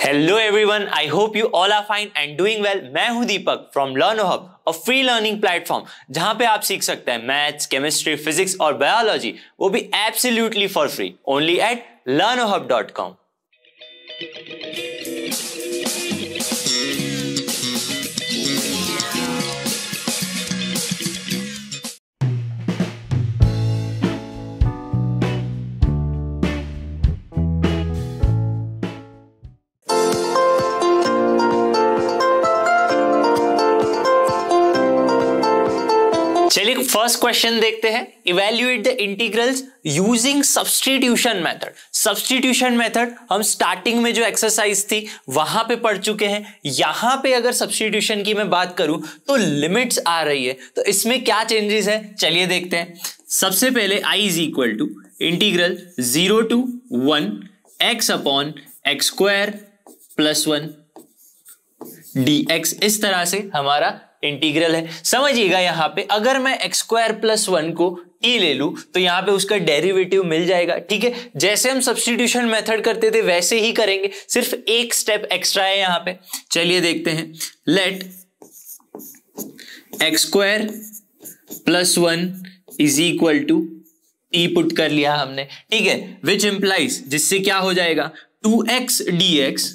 Hello everyone I hope you all are fine and doing well मैं हूँ Deepak from Learn Hub a free learning platform जहाँ पे आप सीख सकते हैं मैथ्स केमिस्ट्री फिजिक्स और बायोलॉजी वो भी absolutely for free only at Learn Hub dot चलिए फ़र्स्ट क्वेश्चन देखते हैं. Evaluate the integrals using substitution method substitution method हम स्टार्टिंग में जो एक्सरसाइज थी, वहाँ पे पढ़ चुके हैं. यहाँ पे अगर सब्सटीट्यूशन की मैं बात करूँ तो लिमिट्स आ रही है. तो इसमें क्या चेंजेस है? चलिए देखते हैं. सबसे पहले I is equal to integral zero to one x upon x square plus one d x इस तरह से हमारा इंटीग्रल है। समझिएगा यहाँ पे, अगर मैं एक्स स्क्वायर प्लस वन को टी ले लू तो यहाँ पे उसका डेरिवेटिव मिल जाएगा, ठीक है? जैसे हम सब्सटीट्यूशन मेथड करते थे, वैसे ही करेंगे। सिर्फ़ एक स्टेप एक्स्ट्रा है यहाँ पे। चलिए देखते हैं। Let x square plus one is equal to t put कर लिया हमने, ठीक है? विच इंप्लाइज जिससे क्या हो जाएगा? Two x d x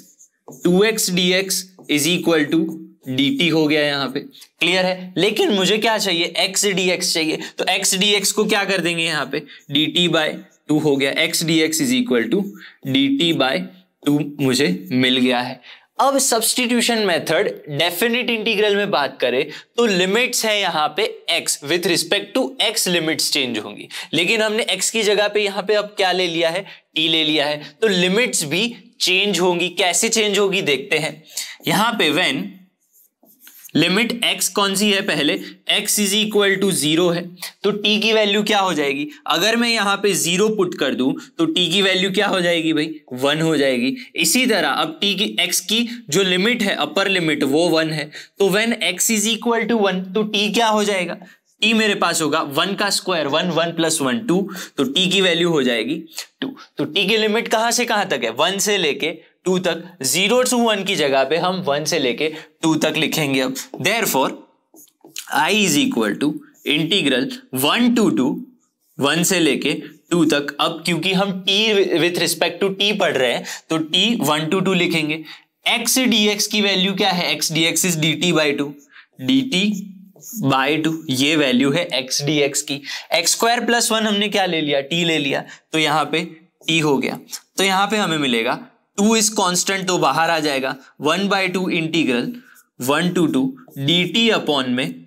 two x d x is equal to t हो गया यहाँ पे। क्लियर है? लेकिन मुझे क्या चाहिए? डी एक्स चाहिए। तो डी एक्स को क्या कर देंगे यहाँ पे? टी बाय टू हो गया। D x is equal to d t by two मुझे मिल गया है। अब सब्सटीट्यूशन मेथड डेफिनेट इंटीग्रल में बात करें तो लिमिट्स है यहाँ पे x with respect to x limits change होंगी। लेकिन हमने x की जगह पे यहाँ पे अब क्या ले लिया है? T ले लिया है। तो लिमिट्स भी चेंज होंगी। कैसे चेंज होगी? देखते हैं। यहाँ पे व्हेन लिमिट x कौन सी है पहले? x is equal to zero है। तो t की वैल्यू क्या हो जाएगी? अगर मैं यहाँ पे ज़ीरो पुट कर दूँ तो t की वैल्यू क्या हो जाएगी भाई? वन हो जाएगी। इसी तरह अब t की, x की जो लिमिट है अपर लिमिट वो वन है। तो when x is equal to one तो t क्या हो जाएगा? टी मेरे पास होगा वन का square one one plus one two तो टी की वैल्यू हो जाएगी टू तो टी की लिमिट कहाँ से कहाँ तक है? वन से लेके टू तक, ज़ीरो टू वन की जगह पे हम वन से लेके टू तक लिखेंगे अब। Therefore I is equal to integral one two two one से लेके टू तक। अब क्योंकि हम t with respect to t पढ़ रहे हैं तो t वन टू टू लिखेंगे। एक्स की वैल्यू क्या है? X is d t by two d t by two ये वैल्यू है x डी एक्स की। एक्स स्क्वायर प्लस वन हमने क्या ले लिया? टी ले लिया। तो यहाँ पे टी हो गया। तो यहाँ पे हमें मिलेगा टू इज़ कॉन्स्टेंट तो बाहर आ जाएगा। One by two integral, one two two, d t upon में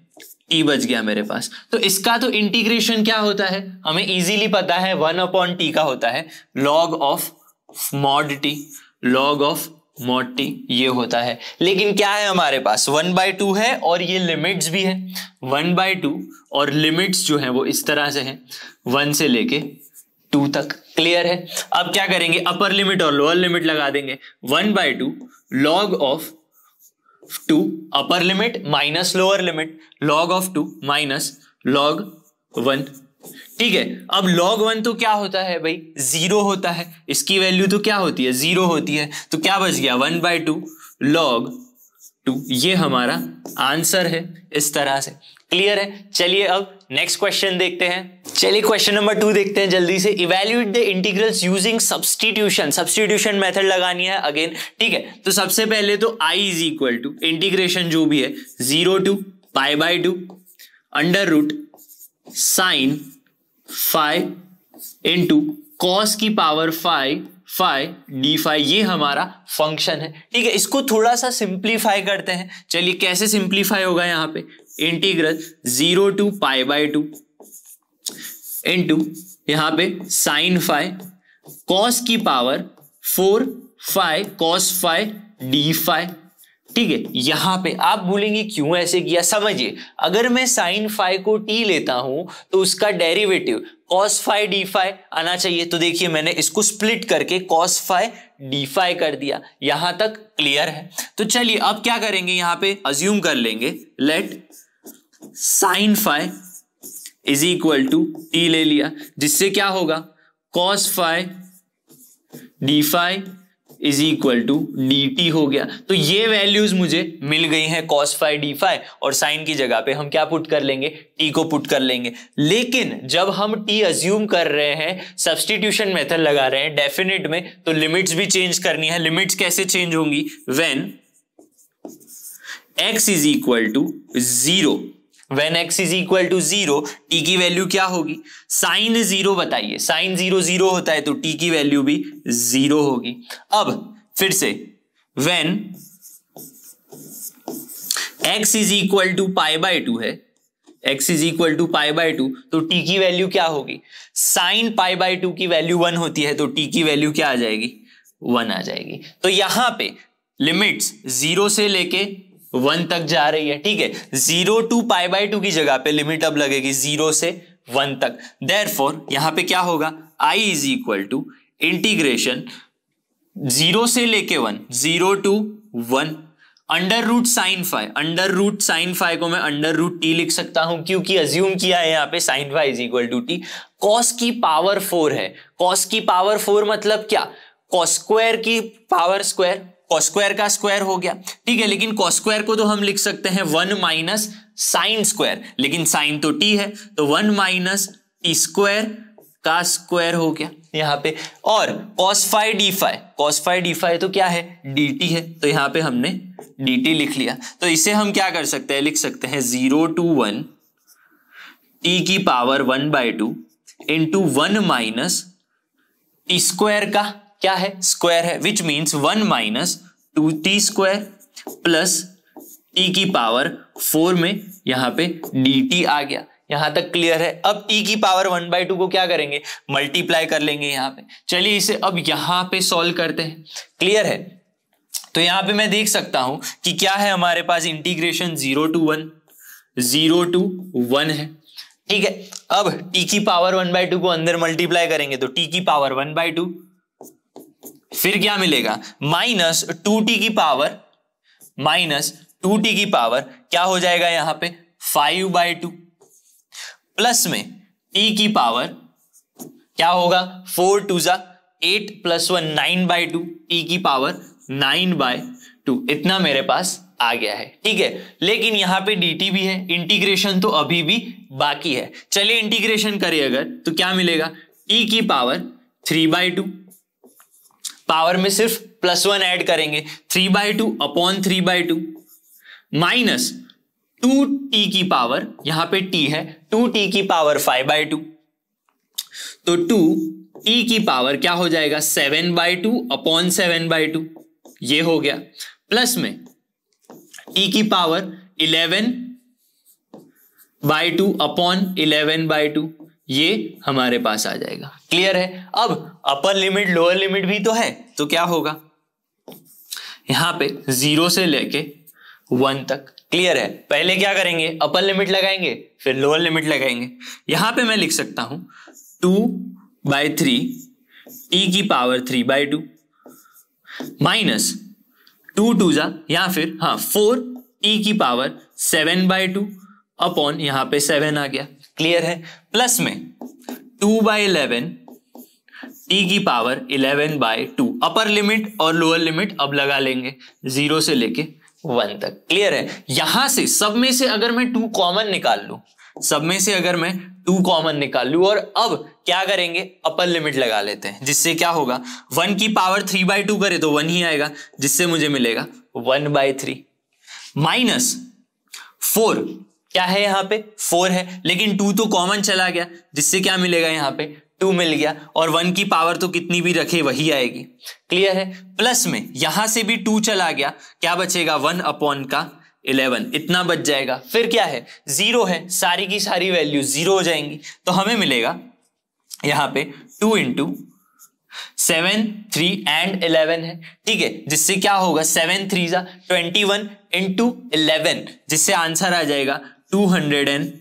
टी बच गया मेरे पास। तो इसका तो इंटीग्रेशन क्या होता है? हमें इजीली पता है वन अपॉन टी का होता है। Log of mod t log of mod t ये होता है। लेकिन क्या है हमारे पास? वन बाय टू है और ये लिमिट्स भी है। वन बाय टू और लिमिट्स जो है वो इस तरह से है। वन से लेके टू तक। क्लियर है? अब क्या करेंगे? अपर लिमिट और लोअर लिमिट लगा देंगे। One by two log of two upper limit minus lower limit log of two minus log one ठीक है? अब लॉग वन तो क्या होता है भाई? ज़ीरो होता है। इसकी वैल्यू तो क्या होती है? ज़ीरो होती है। तो क्या बच गया? One by two log two ये हमारा आंसर है इस तरह से। क्लियर है? चलिए अब नेक्स्ट क्वेश्चन देखते हैं। चलिए क्वेश्चन नंबर टू देखते हैं जल्दी से। Evaluate the integrals using substitution substitution method लगानी है अगेन ठीक है? तो सबसे पहले तो I is equal to integration जो भी है zero to pi by two under root sine five into cos की power five five d five ये हमारा फ़ंक्शन है। ठीक है, इसको थोड़ा सा सिंप्लीफाई करते हैं। चलिए, कैसे सिंप्लीफाई होगा यहाँ पे? Integral zero to pi by two into यहाँ पे साइन फाइव कॉस की power four five cos five d five ठीक है, यहाँ पे आप बोलेंगे, क्यों ऐसे किया? समझिए, अगर मैं साइन फाइव को टी लेता हूँ तो उसका derivative cos five d five आना चाहिए। तो देखिए, मैंने इसको स्प्लिट करके कॉस फाइव डी फाइव कर दिया। यहाँ तक क्लियर है। तो चलिए, अब क्या करेंगे यहाँ पे? अज्यूम कर लेंगे। Let sine five is equal to t ले लिया। जिससे क्या होगा? Cos five d five is equal to d t हो गया। तो ये वैल्यूज़ मुझे मिल गई हैं कॉस फाइव डी फाइव और साइन की जगह पे हम क्या पुट कर लेंगे? टी को पुट कर लेंगे। लेकिन जब हम टी अज्यूम कर रहे हैं सब्सटीट्यूशन मेथड लगा रहे हैं डेफिनेट में तो लिमिट्स भी चेंज करनी है। लिमिट्स कैसे चेंज होंगी? When x is equal to zero when x is equal to zero t की वैल्यू क्या होगी? साइन ज़ीरो बताइए। साइन ज़ीरो ज़ीरो होता है तो टी की वैल्यू भी ज़ीरो होगी। अब, फिर से when x is equal to pi by two है x is equal to pi by two तो टी की वैल्यू क्या होगी? साइन पाई बाय टू की वैल्यू वन होती है तो टी की वैल्यू क्या आ जाएगी? वन आ जाएगी। तो यहाँ पे लिमिट्स ज़ीरो से लेके वन तक जा रही है, ठीक है? Zero to pi by two की जगह पे लिमिट अब लगेगी ज़ीरो से वन तक। देर फोर यहाँ पर क्या होगा? I is equal to integration zero से लेके one zero to one under root sine five under root sine five को मैं अंडर रूट टी लिख सकता हूँ, क्योंकि अज्यूम किया है यहाँ पे sine five is equal to t cos की पावर फोर है। कॉस की पावर फोर मतलब क्या? कॉस स्क्वायर की पावर स्क्वायर कॉस्क्वायर का स्क्वायर हो गया। ठीक है, लेकिन कॉस्क्वायर को तो हम लिख सकते हैं वन माइनस साइन स्क्वायर लेकिन साइन तो टी है तो वन माइनस टी स्क्वायर का स्क्वायर हो गया यहाँ पे। और cos five d five cos five d five तो क्या है? डी टी है। तो यहाँ पे हमने डी टी लिख लिया। तो इसे हम क्या कर सकते हैं? लिख सकते हैं ज़ीरो टू वन टी की power one by two into one minus t square का क्या है? स्क्वायर है which means one minus two t square plus t की पावर फोर में यहाँ पे डी टी आ गया। यहाँ तक क्लियर है। अब टी की पावर वन बाई टू को क्या करेंगे? मल्टीप्लाई कर लेंगे यहाँ पे। चलिए इसे अब यहाँ पे सॉल्व करते हैं। क्लियर है? तो यहाँ पे मैं देख सकता हूँ कि क्या है हमारे पास integration zero to one zero to one है। ठीक है? अब टी की पावर वन बाई टू को अंदर मल्टीप्लाई करेंगे तो टी की पावर वन बाई टू फिर क्या मिलेगा? माइनस टू टी की पावर, माइनस टू टी की पावर क्या हो जाएगा यहाँ पे? Five by two. प्लस में टी की पावर क्या होगा? फोर टू जा eight plus one nine by two. T की पावर नाइन बाय टू। इतना मेरे पास आ गया है। ठीक है? लेकिन यहाँ पे dt भी है। इंटीग्रेशन तो अभी भी बाकी है। चलिए इंटीग्रेशन करिए अगर तो क्या मिलेगा? t की power three by two. Power में सिर्फ़ प्लस वन ऐड करेंगे। Three by two upon three by two minus two t की पावर यहाँ पे टी है टू टी की पावर फाइव बाई टू तो टू टी की पावर क्या हो जाएगा? Seven by two upon seven by two ये हो गया। प्लस में टी की power eleven by two upon eleven by two ये हमारे पास आ जाएगा। क्लियर है? अब अपर लिमिट लोअर लिमिट भी तो है तो क्या होगा? यहाँ पे ज़ीरो से लेके वन तक क्लियर है। पहले क्या करेंगे? अपर लिमिट लगाएँगे, फिर लोअर लिमिट लगाएँगे। यहाँ पे मैं लिख सकता हूँ टू बाय थ्री टी की power three by two minus two two जा, या फिर हाँ फोर टी की power seven by two upon यहाँ पे सेवन आ गया। क्लियर है? प्लस में टू बाय इलेवन टी की power eleven by two upper limit और लोअर लिमिट अब लगा लेंगे ज़ीरो से लेके वन तक. क्लियर है? यहाँ से सब में से अगर मैं टू कॉमन निकाल लू, सब में से अगर मैं टू कॉमन निकाल लू और अब क्या करेंगे? अपर लिमिट लगा लेते हैं। जिससे क्या होगा? वन की पावर थ्री बाई टू करे तो वन ही आएगा, जिससे मुझे मिलेगा one by three minus four क्या है यहाँ पे? फोर है। लेकिन टू तो कॉमन चला गया। जिससे क्या मिलेगा यहाँ पे? टू मिल गया और वन की पावर तो कितनी भी रखे, वही आएगी। क्लियर है? प्लस में, यहाँ से भी टू चला गया। क्या बचेगा? वन अपॉन का इलेवन इतना बच जाएगा। फिर क्या है? ज़ीरो है। सारी की सारी वैल्यू ज़ीरो हो जाएँगी। तो हमें मिलेगा यहाँ पे two into seven three and eleven है। ठीक है? जिससे क्या होगा? सेवन थ्री जा ट्वेंटी वन इंटू इलेवन जिससे आंसर आ जाएगा two hundred and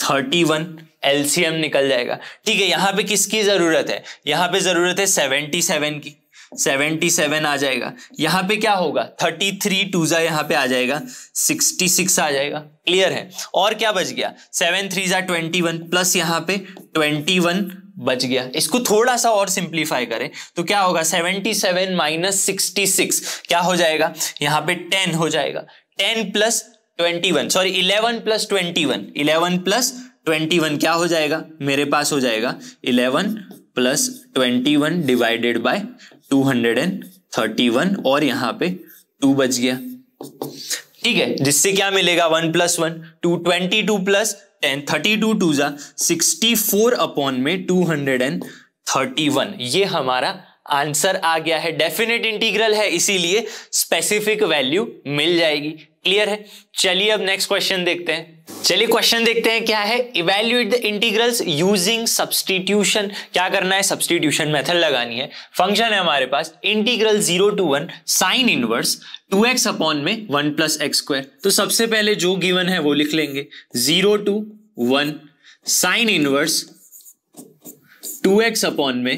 thirty one LCM निकल जाएगा। ठीक है, यहाँ पे किसकी ज़रूरत है? यहाँ पे ज़रूरत है सेवेंटी सेवन की। सेवेंटी सेवन आ जाएगा। यहाँ पे क्या होगा? थर्टी थ्री टूजा यहाँ पे आ जाएगा। सिक्सटी सिक्स आ जाएगा। क्लियर है? और क्या बच गया? सेवन थ्री जा ट्वेंटी वन प्लस यहाँ पे ट्वेंटी वन बच गया। इसको थोड़ा सा और सिंप्लीफाई करें तो क्या होगा? 77 सेवन माइनस सिक्सटी सिक्स क्या हो जाएगा? यहाँ पे टेन हो जाएगा। Ten plus 21 sorry 11 plus 21 11 plus 21 क्या हो जाएगा? मेरे पास हो जाएगा 11 प्लस 21 डिवाइडेड बाय 231 और यहाँ पे 2 बच गया। ठीक है, जिससे क्या मिलेगा? One plus one two twenty two plus ten thirty two two जा सिक्सटी फोर अपॉन में two hundred and thirty one ये हमारा आंसर आ गया है। डेफिनेट इंटीग्रल है, इसीलिए स्पेसिफिक वैल्यू मिल जाएगी। क्लियर है? चलिए अब नेक्स्ट क्वेश्चन देखते हैं। चलिए क्वेश्चन देखते हैं क्या है। Evaluate the integrals using substitution क्या करना है? सब्सटीट्यूशन मेथड लगानी है। फ़ंक्शन है हमारे पास integral zero to one sine inverse two x upon में वन प्लस एक्स स्क्वायर तो सबसे पहले जो गिवन है वो लिख लेंगे। Zero to one sine inverse two x upon में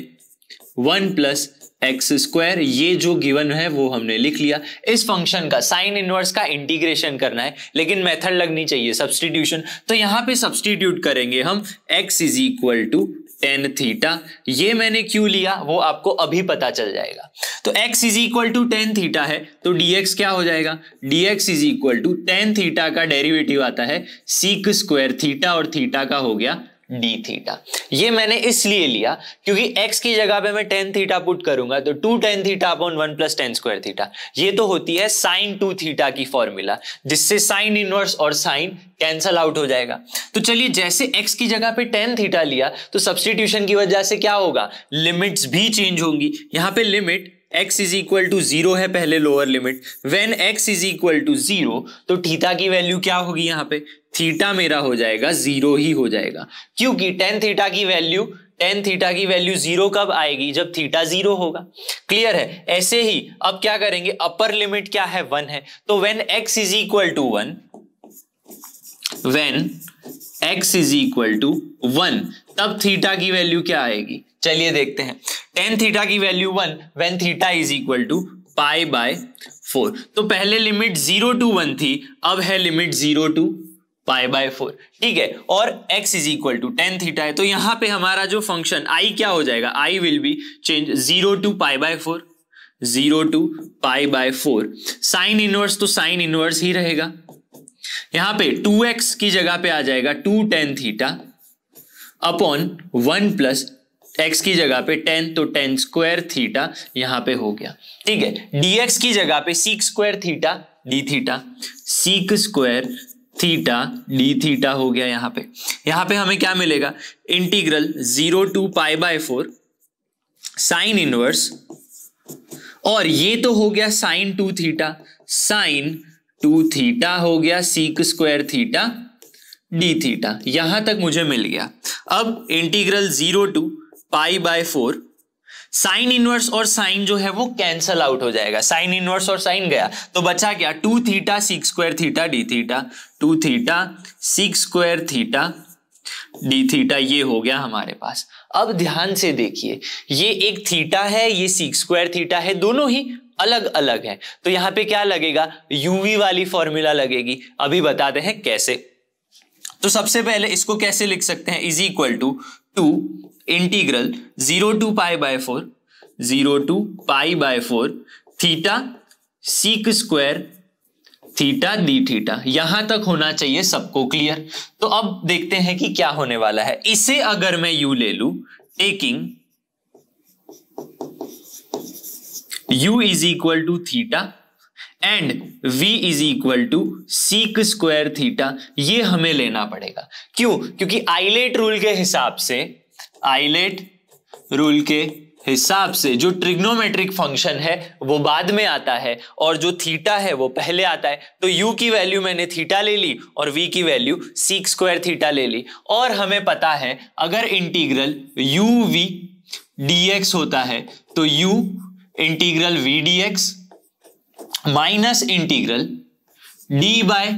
वन प्लस एक्स स्क्वायर, ये जो गिवन है वो हमने लिख लिया। इस फ़ंक्शन का साइन इनवर्स का इंटीग्रेशन करना है, लेकिन मेथड लगनी चाहिए सब्सटीट्यूशन तो यहाँ पे सब्सटीट्यूट करेंगे हम, x is equal to tan theta ये मैंने क्यों लिया, वो आपको अभी पता चल जाएगा। तो x is equal to tan theta है तो dx क्या हो जाएगा? dx is equal to tan theta का डेरिवेटिव आता है सीक स्क्वायर थीटा और थीटा का हो गया डी थीटा ये मैंने इसलिए लिया क्योंकि x की जगह पे मैं टेन थीटा पुट करूँगा तो two tan theta upon one plus tan square theta ये तो होती है साइन टू थीटा की फॉर्मूला जिससे साइन इनवर्स और साइन कैंसल आउट हो जाएगा। तो चलिए, जैसे x की जगह पे टेन थीटा लिया तो सब्सटीट्यूशन की वजह से क्या होगा? लिमिट्स भी चेंज होंगी। यहाँ पे limit x is equal to zero है पहले lower limit when x is equal to zero तो थीटा की वैल्यू क्या होगी यहाँ पे? थीटा मेरा हो जाएगा ज़ीरो ही हो जाएगा. क्योंकि टेन थीटा की वैल्यू टेन थीटा की वैल्यू ज़ीरो कब आएगी? जब थीटा ज़ीरो होगा. क्लियर है? ऐसे ही, अब क्या करेंगे? अपर लिमिट क्या है? वन है. तो when x is equal to one when x is equal to one तब थीटा की वैल्यू क्या आएगी? चलिए देखते हैं। टेन थीटा की value one when theta is equal to pi by four तो पहले लिमिट ज़ीरो टू वन थी, अब है limit zero to pi by four ठीक है? और x is equal to tan theta है। तो यहाँ पे हमारा जो फ़ंक्शन i क्या हो जाएगा? i will be change zero to pi by four zero to pi by four sine inverse तो साइन इनवर्स ही रहेगा। यहाँ पे टू एक्स की जगह पे आ जाएगा two tan theta upon one plus x की जगह पे टेन तो टेन स्क्वायर थीटा यहाँ पे हो गया। ठीक है? dx की जगह पे sec square theta d theta sec square theta d theta हो गया यहाँ पे। यहाँ पे हमें क्या मिलेगा? Integral zero to pi by four sine inverse और ये तो हो गया sine two theta sine two theta हो गया sec square theta d theta यहाँ तक मुझे मिल गया। अब integral zero to pi by four, sine inverse और साइन जो है वो कैंसल आउट हो जाएगा। साइन इनवर्स और साइन गया तो बचा क्या? Two theta sec square theta d theta, two theta sec square theta d theta, ये हो गया हमारे पास। अब ध्यान से देखिए, ये एक थीटा है, ये सिक्स स्क्वायर थीटा है, दोनों ही अलग अलग है। तो यहाँ पे क्या लगेगा? यूवी वाली फॉर्मूला लगेगी। अभी बताते हैं कैसे। तो सबसे पहले इसको कैसे लिख सकते हैं? Is equal to two integral zero to pi by four zero to pi by four theta sec square theta d theta यहाँ तक होना चाहिए सबको क्लियर तो अब देखते हैं कि क्या होने वाला है। इसे अगर मैं यू ले लू taking u is equal to theta and v is equal to sec square theta ये हमें लेना पड़ेगा। क्यों? क्योंकि आइलेट रूल के हिसाब से आइलेट रूल के हिसाब से जो ट्रिग्नोमेट्रिक फ़ंक्शन है, वो बाद में आता है और जो थीटा है, वो पहले आता है। तो u की वैल्यू मैंने थीटा ले ली और v की वैल्यू सीक स्क्वायर थीटा ले ली। और हमें पता है, अगर इंटीग्रल u v dx होता है तो u integral d x minus integral d by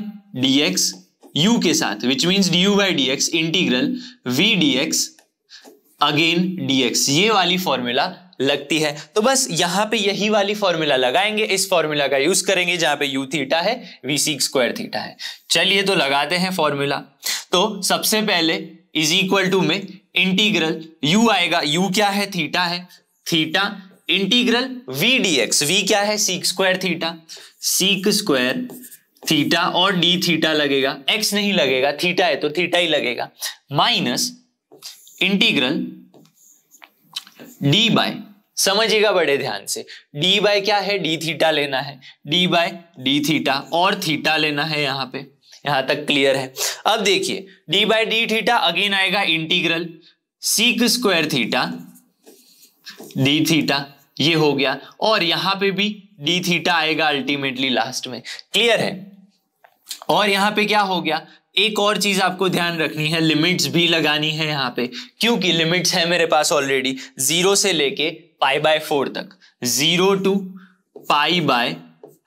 x u के साथ which means u by d x integral v d x again x ये वाली फॉर्मूला लगती है। तो बस यहाँ पे यही वाली फॉर्मूला लगाएँगे, इस फॉर्मूला का यूज़ करेंगे जहाँ पे यू थीटा है वी सिक्स स्क्वायर थीटा है। चलिए तो लगाते हैं फॉर्मूला तो सबसे पहले इज़ इक्वल टू में इंटीग्रल u आएगा। u क्या है? थीटा है। Theta integral v d x v क्या है? Sec square theta sec square theta और डी थीटा लगेगा। एक्स नहीं लगेगा थीटा है तो थीटा ही लगेगा। माइनस इंटीग्रल डी बाय, समझिएगा बड़े ध्यान से, डी बाय क्या है? डी थीटा लेना है। डी बाय डी थीटा, और थीटा लेना है यहाँ पे, यहाँ तक क्लियर है। अब देखिए, d by d theta again आएगा integral sec square theta, d theta, ये हो गया। और यहाँ पे भी डी थीटा आएगा अल्टीमेटली लास्ट में। क्लियर है? और यहाँ पे क्या हो गया? एक और चीज़ आपको ध्यान रखनी है, लिमिट्स भी लगानी है यहाँ पे, क्योंकि लिमिट्स है मेरे पास ऑलरेडी ज़ीरो से लेके पाई बाय फोर तक। Zero to pi by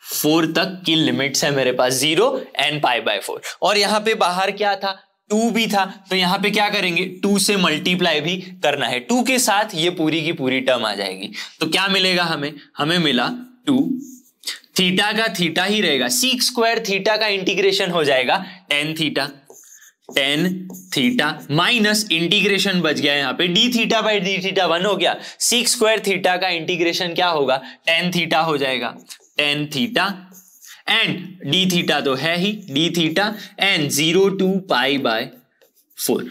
four तक की लिमिट्स है मेरे पास zero and pi by four और यहाँ पे बाहर क्या था? टू भी था। तो यहाँ पे क्या करेंगे? टू से मल्टीप्लाई भी करना है। टू के साथ ये पूरी की पूरी टर्म आ जाएगी। तो क्या मिलेगा हमें? हमें मिला टू थीटा का थीटा ही रहेगा। सीक स्क्वायर थीटा का इंटीग्रेशन हो जाएगा। Tan theta tan theta minus integration बच गया यहाँ पे। D theta by d theta one हो गया। सिक्स स्क्वायर थीटा का इंटीग्रेशन क्या होगा? टेन थीटा हो जाएगा। Tan theta and d theta तो है ही। D theta and zero to pi by four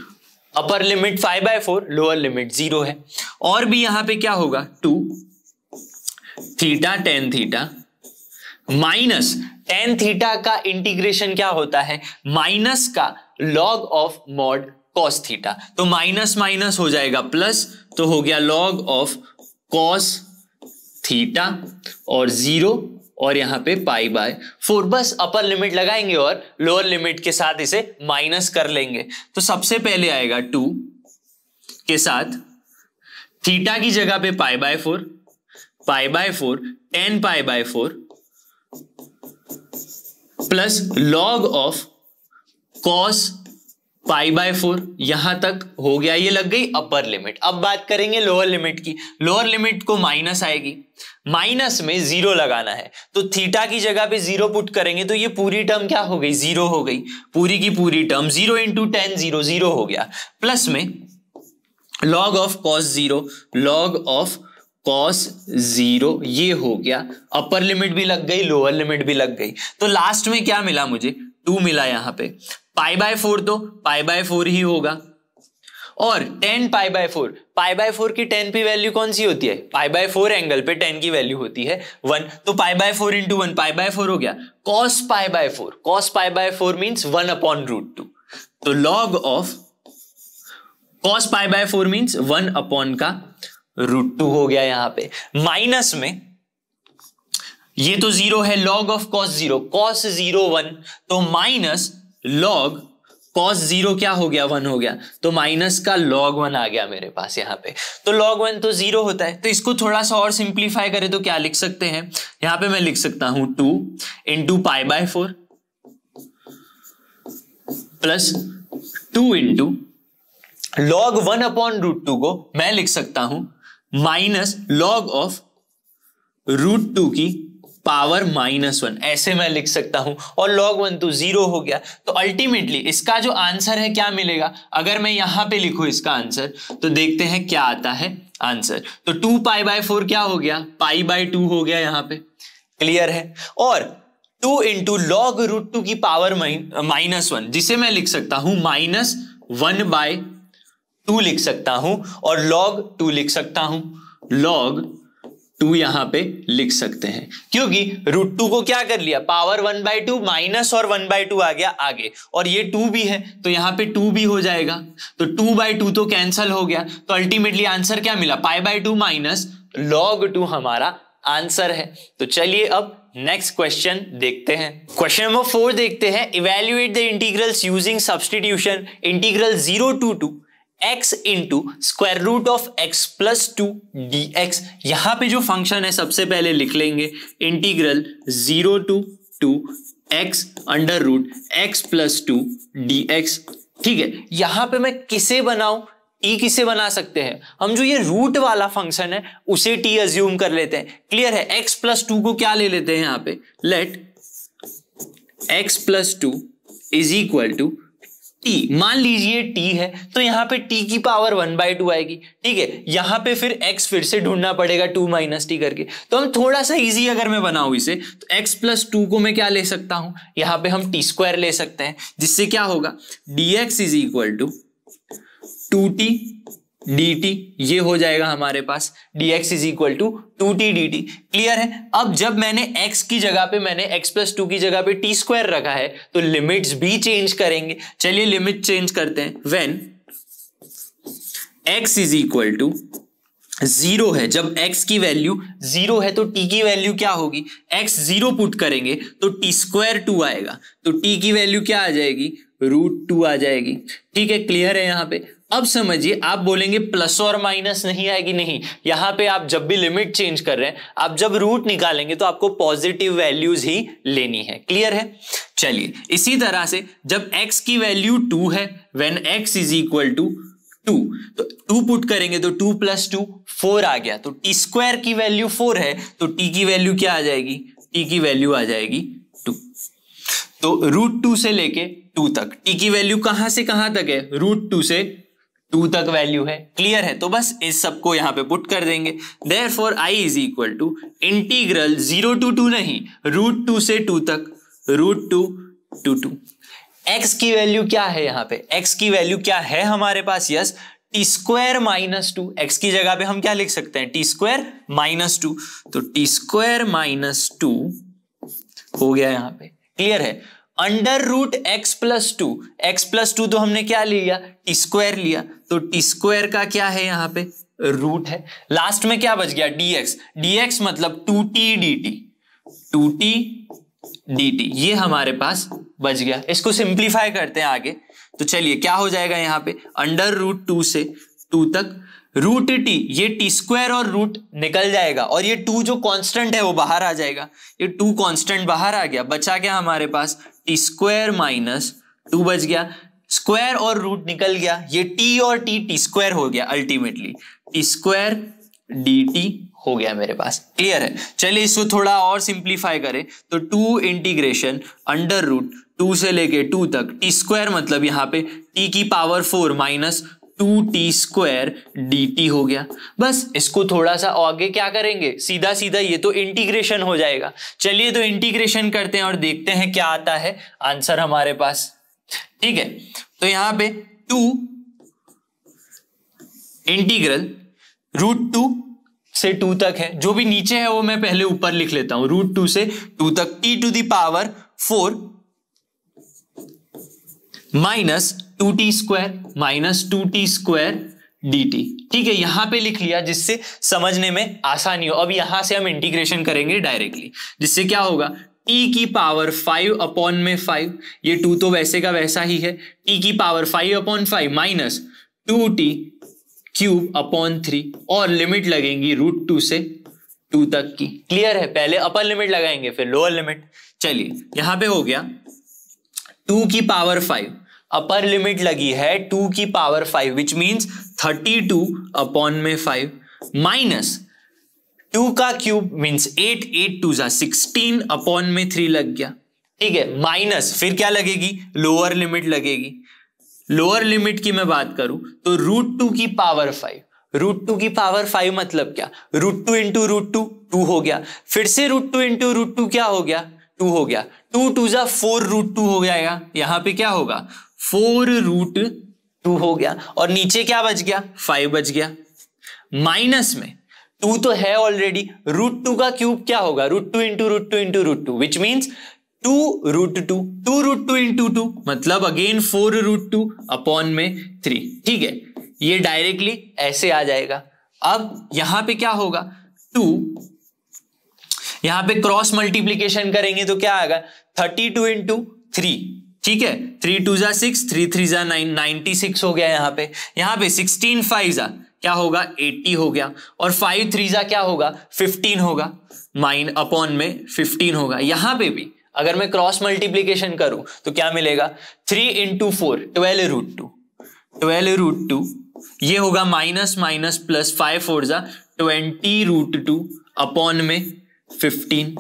upper limit five by four lower limit zero है। और भी यहाँ पे क्या होगा? Two theta tan theta. Minus tan theta का इंटीग्रेशन क्या होता है? माइनस का log of mod cos theta तो माइनस माइनस हो जाएगा प्लस तो हो गया लॉग ऑफ़ कॉस थीटा और ज़ीरो और यहाँ पे पाई बाय फोर बस अपर लिमिट लगाएँगे और लोअर लिमिट के साथ इसे माइनस कर लेंगे। तो सबसे पहले आएगा टू के साथ थीटा की जगह पे pi by four pi by four tan pi by four plus log of cos pi by four यहाँ तक हो गया, ये लग गई अपर लिमिट अब बात करेंगे लोअर लिमिट की. लोअर लिमिट को माइनस आएगी. माइनस में ज़ीरो लगाना है. तो थीटा की जगह पे ज़ीरो पुट करेंगे तो ये पूरी टर्म क्या हो गई? ज़ीरो हो गई. पूरी की पूरी term zero into tan zero zero हो गया. प्लस में log of cos zero log of cos zero ये हो गया अपर लिमिट भी लग गई लोअर लिमिट भी लग गई तो लास्ट में क्या मिला मुझे टू मिला यहाँ पे पाई बाय फोर तो पाई बाय फोर ही होगा और tan pi by four pi by four की टेन की वैल्यू कौन सी होती है पाई बाय फोर एंगल पे टेन की वैल्यू होती है वन तो pi by four into one pi by four हो गया cos pi by four cos pi by four means one upon root two तो log of cos pi by four means one upon का root two हो गया यहाँ पे। Minus में ये तो ज़ीरो है log of cos zero. Cos zero one तो माइनस लॉग कॉस ज़ीरो क्या हो गया? वन हो गया। तो माइनस का लॉग वन आ गया मेरे पास यहाँ पे। तो लॉग वन तो ज़ीरो होता है। तो इसको थोड़ा सा और सिंप्लीफाई करें तो क्या लिख सकते हैं? यहाँ पे मैं लिख सकता हूँ two into pi by four plus two into log one upon root two को मैं लिख सकता हूँ। Minus log of root two की पावर माइनस वन ऐसे मैं लिख सकता हूँ। और लॉग वन तो ज़ीरो हो गया। तो अल्टीमेटली इसका जो आंसर है, क्या मिलेगा? अगर मैं यहाँ पे लिखूं इसका आंसर तो देखते हैं क्या आता है आंसर तो टू पाई बाय फोर क्या हो गया? पाई बाय टू हो गया यहाँ पे। क्लियर है? और two into log root two की पावर माइनस वन जिसे मैं लिख सकता हूँ माइनस वन बाय टू लिख सकता हूँ और लॉग टू लिख सकता हूँ। लॉग टू यहाँ पे लिख सकते हैं। क्योंकि रूट टू को क्या कर लिया? Power one by two minus और वन बाई टू आ गया आगे। और ये टू भी है तो यहाँ पे टू भी हो जाएगा। तो टू बाई टू तो कैंसल हो गया। तो अल्टीमेटली आंसर क्या मिला? Pi by two minus log two हमारा आंसर है। तो चलिए अब नेक्स्ट क्वेश्चन देखते हैं। क्वेश्चन नंबर फोर देखते हैं। Evaluate the integrals using substitution integral zero to two x into square root of x plus two d x यहाँ पर जो फ़ंक्शन है, सबसे पहले लिख लेंगे integral zero to two x under root x plus two d x ठीक है? यहाँ पे मैं किसे बनाऊँ? टी किसे बना सकते हैं? हम जो ये रूट वाला फ़ंक्शन है, उसे टी अज्यूम कर लेते हैं। क्लियर है? एक्स प्लस टू को क्या ले लेते हैं यहाँ पे? Let x plus two is equal to t मान लीजिए टी है तो यहाँ पे टी की पावर वन बाई टू आएगी, ठीक है? यहाँ पे फिर एक्स फिर से ढूंढना पड़ेगा टू माइनस टी करके। तो हम थोड़ा सा इजी अगर मैं बनाऊ इसे तो एक्स प्लस टू को मैं क्या ले सकता हूँ? यहाँ पे हम टी स्क्वायर ले सकते हैं, जिससे क्या होगा? D x is equal to two t d t, ये हो जाएगा हमारे पास। D x is equal to two t d t clear है? अब जब मैंने x की जगह पे, मैंने x प्लस टू की जगह पे टी स्क्वायर रखा है तो लिमिट्स भी चेंज करेंगे। चलिए लिमिट चेंज करते हैं। When x is equal to zero है, जब x की वैल्यू ज़ीरो है तो t की वैल्यू क्या होगी? X ज़ीरो पुट करेंगे तो टी स्क्वायर टू आएगा। तो t की वैल्यू क्या आ जाएगी? रूट टू आ जाएगी। ठीक है? क्लियर है यहाँ पे? अब समझिए, आप बोलेंगे प्लस और माइनस नहीं आएगी, नहीं। यहाँ पे आप जब भी लिमिट चेंज कर रहे हैं, आप जब रूट निकालेंगे तो आपको पॉजिटिव वैल्यूज़ ही लेनी है। क्लियर है? चलिए, इसी तरह से जब x की वैल्यू टू है when x is equal to two तो टू पुट करेंगे तो टू प्लस टू फोर आ गया। तो टी स्क्वायर की वैल्यू फोर है तो टी की वैल्यू क्या आ जाएगी? टी की वैल्यू आ जाएगी टू तो रूट टू से लेके टू तक। टी की वैल्यू कहाँ से कहाँ तक है? रूट टू से टू तक वैल्यू है, क्लियर है तो बस इस सबको यहाँ पे पुट कर देंगे। Therefore I is equal to integral zero to two नहीं रूट टू से टू तक root two to two x की वैल्यू क्या है यहाँ पे? एक्स की वैल्यू क्या है हमारे पास? Yes t square minus two x की जगह पे हम क्या लिख सकते हैं? टी स्क्वायर माइनस टू तो टी स्क्वायर माइनस टू हो गया यहाँ पे। क्लियर है? Under root x plus two, x plus two तो हमने क्या लिया? टी स्क्वायर लिया। तो टी स्क्वायर का क्या है यहाँ पे? रूट है। लास्ट में क्या बच गया? D x. डीएक्स मतलब two t d t. Two t d t. ये हमारे पास बच गया। इसको सिंप्लीफाई करते हैं आगे। तो चलिए, क्या हो जाएगा यहाँ पे? अंडर रूट टू से टू तक। रूट टी, ये टी स्क्वायर और रूट निकल जाएगा। और ये टू जो कांस्टेंट है, वो बाहर आ जाएगा। ये टू कांस्टेंट बाहर आ गया। बचा क्या हमारे पास? स्क्वायर माइनस टू बच गया। स्क्वायर और रूट निकल गया। ये टी और टी टी स्क्वायर हो गया ultimately t square d t हो गया मेरे पास। क्लियर है? चलिए इसको थोड़ा और सिंप्लीफाई करें। तो two integration under root two से लेके टू तक, टी स्क्वायर मतलब यहाँ पे टी की power four minus two t square d t हो गया। बस, इसको थोड़ा सा आगे क्या करेंगे? सीधा सीधा ये तो इंटीग्रेशन हो जाएगा। चलिए तो इंटीग्रेशन करते हैं और देखते हैं क्या आता है। आंसर हमारे पास। ठीक है तो यहाँ पे टू इंटीग्रल रूट टू से टू तक है। जो भी नीचे है वो मैं पहले ऊपर लिख लेता हूँ। रूट टू से टू तक, t to the power four minus two t square minus two t square t ठीक है, यहाँ पे लिख लिया जिससे समझने में आसानी हो। अब यहाँ से हम इंटीग्रेशन करेंगे डायरेक्टली जिससे क्या होगा? टी की पावर फाइव अपॉन में फाइव ये टू तो वैसे का वैसा ही है। टी की power five upon five minus two t cube upon three और लिमिट लगेंगी रूट टू से टू तक की। क्लियर है? पहले अपर लिमिट लगाएँगे, फिर लोअर लिमिट चलिए, यहाँ पे हो गया टू की पावर फाइव अपर लिमिट लगी है टू की power five which means thirty two upon में फाइव माइनस टू का cube means eight eight two जा सिक्सटीन अपॉन में थ्री लग गया। ठीक है? माइनस फिर क्या लगेगी? लोअर लिमिट लगेगी। लोअर लिमिट की मैं बात करूँ तो रूट टू की पावर फाइव रूट टू की पावर फाइव मतलब क्या? Root two into root two two हो गया। फिर से root two into root two क्या हो गया? टू हो गया। टू टू जा फोर रूट टू हो जाएगा। यहाँ पे क्या होगा? फोर रूट टू हो गया और नीचे क्या बच गया? फाइव बच गया। माइनस में टू तो है ऑलरेडी रूट टू का क्यूब क्या होगा? Root two into root two into root two which means two root two two root two into two मतलब again four root two upon में थ्री ठीक है? ये डायरेक्टली ऐसे आ जाएगा। अब यहाँ पे क्या होगा? टू, यहाँ पे क्रॉस मल्टीप्लीकेशन करेंगे तो क्या आएगा? थर्टी टू इंटू थ्री ठीक है? थ्री टू जा सिक्स थ्री थ्री जा नाइन नाइनटी सिक्स हो गया यहाँ पे। यहाँ पे सिक्सटीन फाइव जा, क्या होगा? एट्टी हो गया। और फाइव थ्री जा क्या होगा? फिफ्टीन होगा। माइन अपॉन में फिफ्टीन होगा। यहाँ पे भी अगर मैं क्रॉस मल्टीप्लीकेशन करूँ तो क्या मिलेगा? Three into four twelve root two twelve root two ये होगा minus minus plus five four जा ट्वेंटी रूट टू अपॉन में फिफ्टीन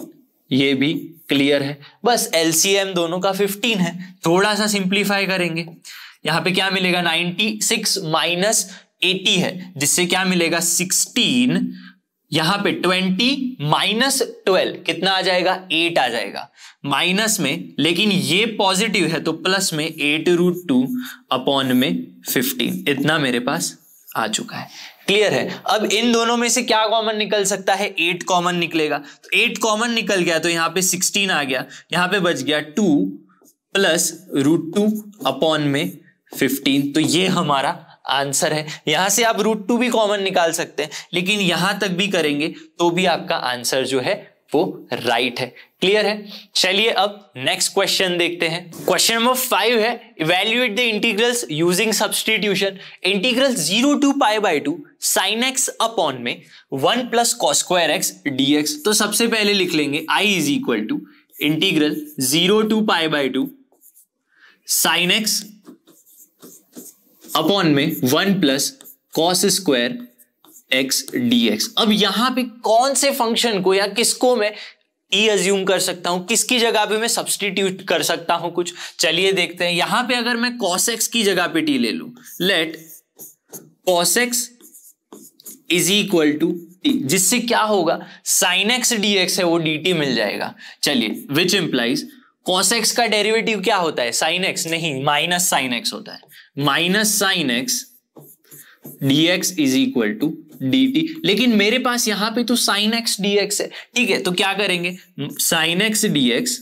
ये भी क्लियर है। बस एलसीएम दोनों का 15 है। थोड़ा सा सिंप्लीफाई करेंगे। यहाँ पे क्या मिलेगा? 96 सिक्स माइनस एटी है। जिससे क्या मिलेगा? 16 यहाँ पे 20 माइनस ट्वेल्व कितना आ जाएगा? 8 आ जाएगा। माइनस में, लेकिन ये पॉजिटिव है तो प्लस में 8 रूट टू अपॉन में 15 इतना मेरे पास आ चुका है। क्लियर है? अब इन दोनों में से क्या कॉमन निकल सकता है? एट कॉमन निकलेगा। तो एट कॉमन निकल गया तो यहाँ पे सिक्सटीन आ गया। यहाँ पे बच गया two plus root two upon में फिफ्टीन तो ये हमारा आंसर है। यहाँ से आप रूट टू भी कॉमन निकाल सकते हैं, लेकिन यहाँ तक भी करेंगे तो भी आपका आंसर जो है, वो राइट है। क्लियर है? चलिए अब नेक्स्ट क्वेश्चन देखते हैं। क्वेश्चन नंबर फाइव है evaluate the integrals using substitution integral zero to pi by two sine x upon में one plus cos square x d x तो सबसे पहले लिख लेंगे I is equal to integral zero to pi by two sine x upon में one plus cos square x d x अब यहाँ पे कौन से फ़ंक्शन को या किसको मैं ई अज्यूम कर सकता हूँ? किसकी जगह पे मैं सब्सटीट्यूट कर सकता हूँ कुछ? चलिए देखते हैं। यहाँ पे अगर मैं कॉस एक्स की जगह पे टी ले लू let cos x is equal to t जिससे क्या होगा? साइन एक्स डी एक्स है, वो डी टी मिल जाएगा। चलिए विच इंप्लाइज कॉस एक्स का डेरिवेटिव क्या होता है? साइन एक्स नहीं माइनस साइन एक्स होता है। Minus sine x d x is equal to d t लेकिन मेरे पास यहाँ पे तो साइन एक्स डी एक्स है। ठीक है तो क्या करेंगे? Sine x d x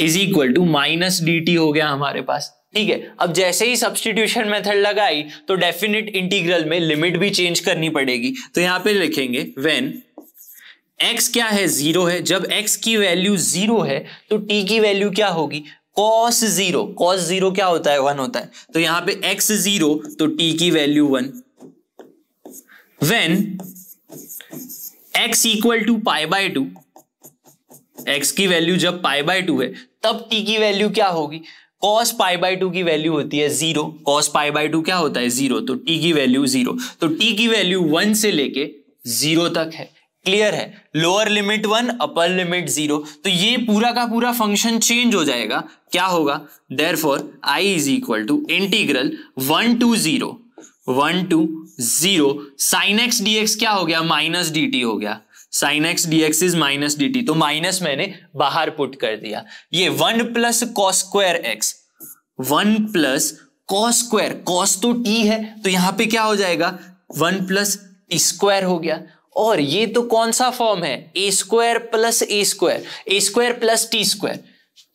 is equal to minus d t हो गया हमारे पास। ठीक है? अब जैसे ही सब्सटीट्यूशन मेथड लगाई तो डेफिनेट इंटीग्रल में लिमिट भी चेंज करनी पड़ेगी। तो यहाँ पे लिखेंगे व्हेन x क्या है? ज़ीरो है। जब x की वैल्यू ज़ीरो है तो t की वैल्यू क्या होगी? कॉस ज़ीरो कॉस ज़ीरो क्या होता है? वन होता है। तो यहाँ पे एक्स ज़ीरो तो टी की value one when x equal to pi by two x की वैल्यू जब पाई बाय टू है, तब टी की वैल्यू क्या होगी? कॉस पाई बाय टू की वैल्यू होती है zero cos pi by two क्या होता है? ज़ीरो तो टी की वैल्यू ज़ीरो तो टी की वैल्यू वन से लेके ज़ीरो तक है. क्लियर है? Lower limit one upper limit zero तो ये पूरा का पूरा फ़ंक्शन चेंज हो जाएगा. क्या होगा? Therefore I is equal to integral one to zero one to zero sine x d x क्या हो गया? माइनस डी टी हो गया. Sine x d x is minus d t तो माइनस मैंने बाहर पुट कर दिया। ये one plus cos square x, one plus cos square, cos तो टी है तो यहाँ पे क्या हो जाएगा? वन प्लस टी स्क्वायर हो गया। और ये तो कौन सा फॉर्म है? A square plus a square a square plus t square.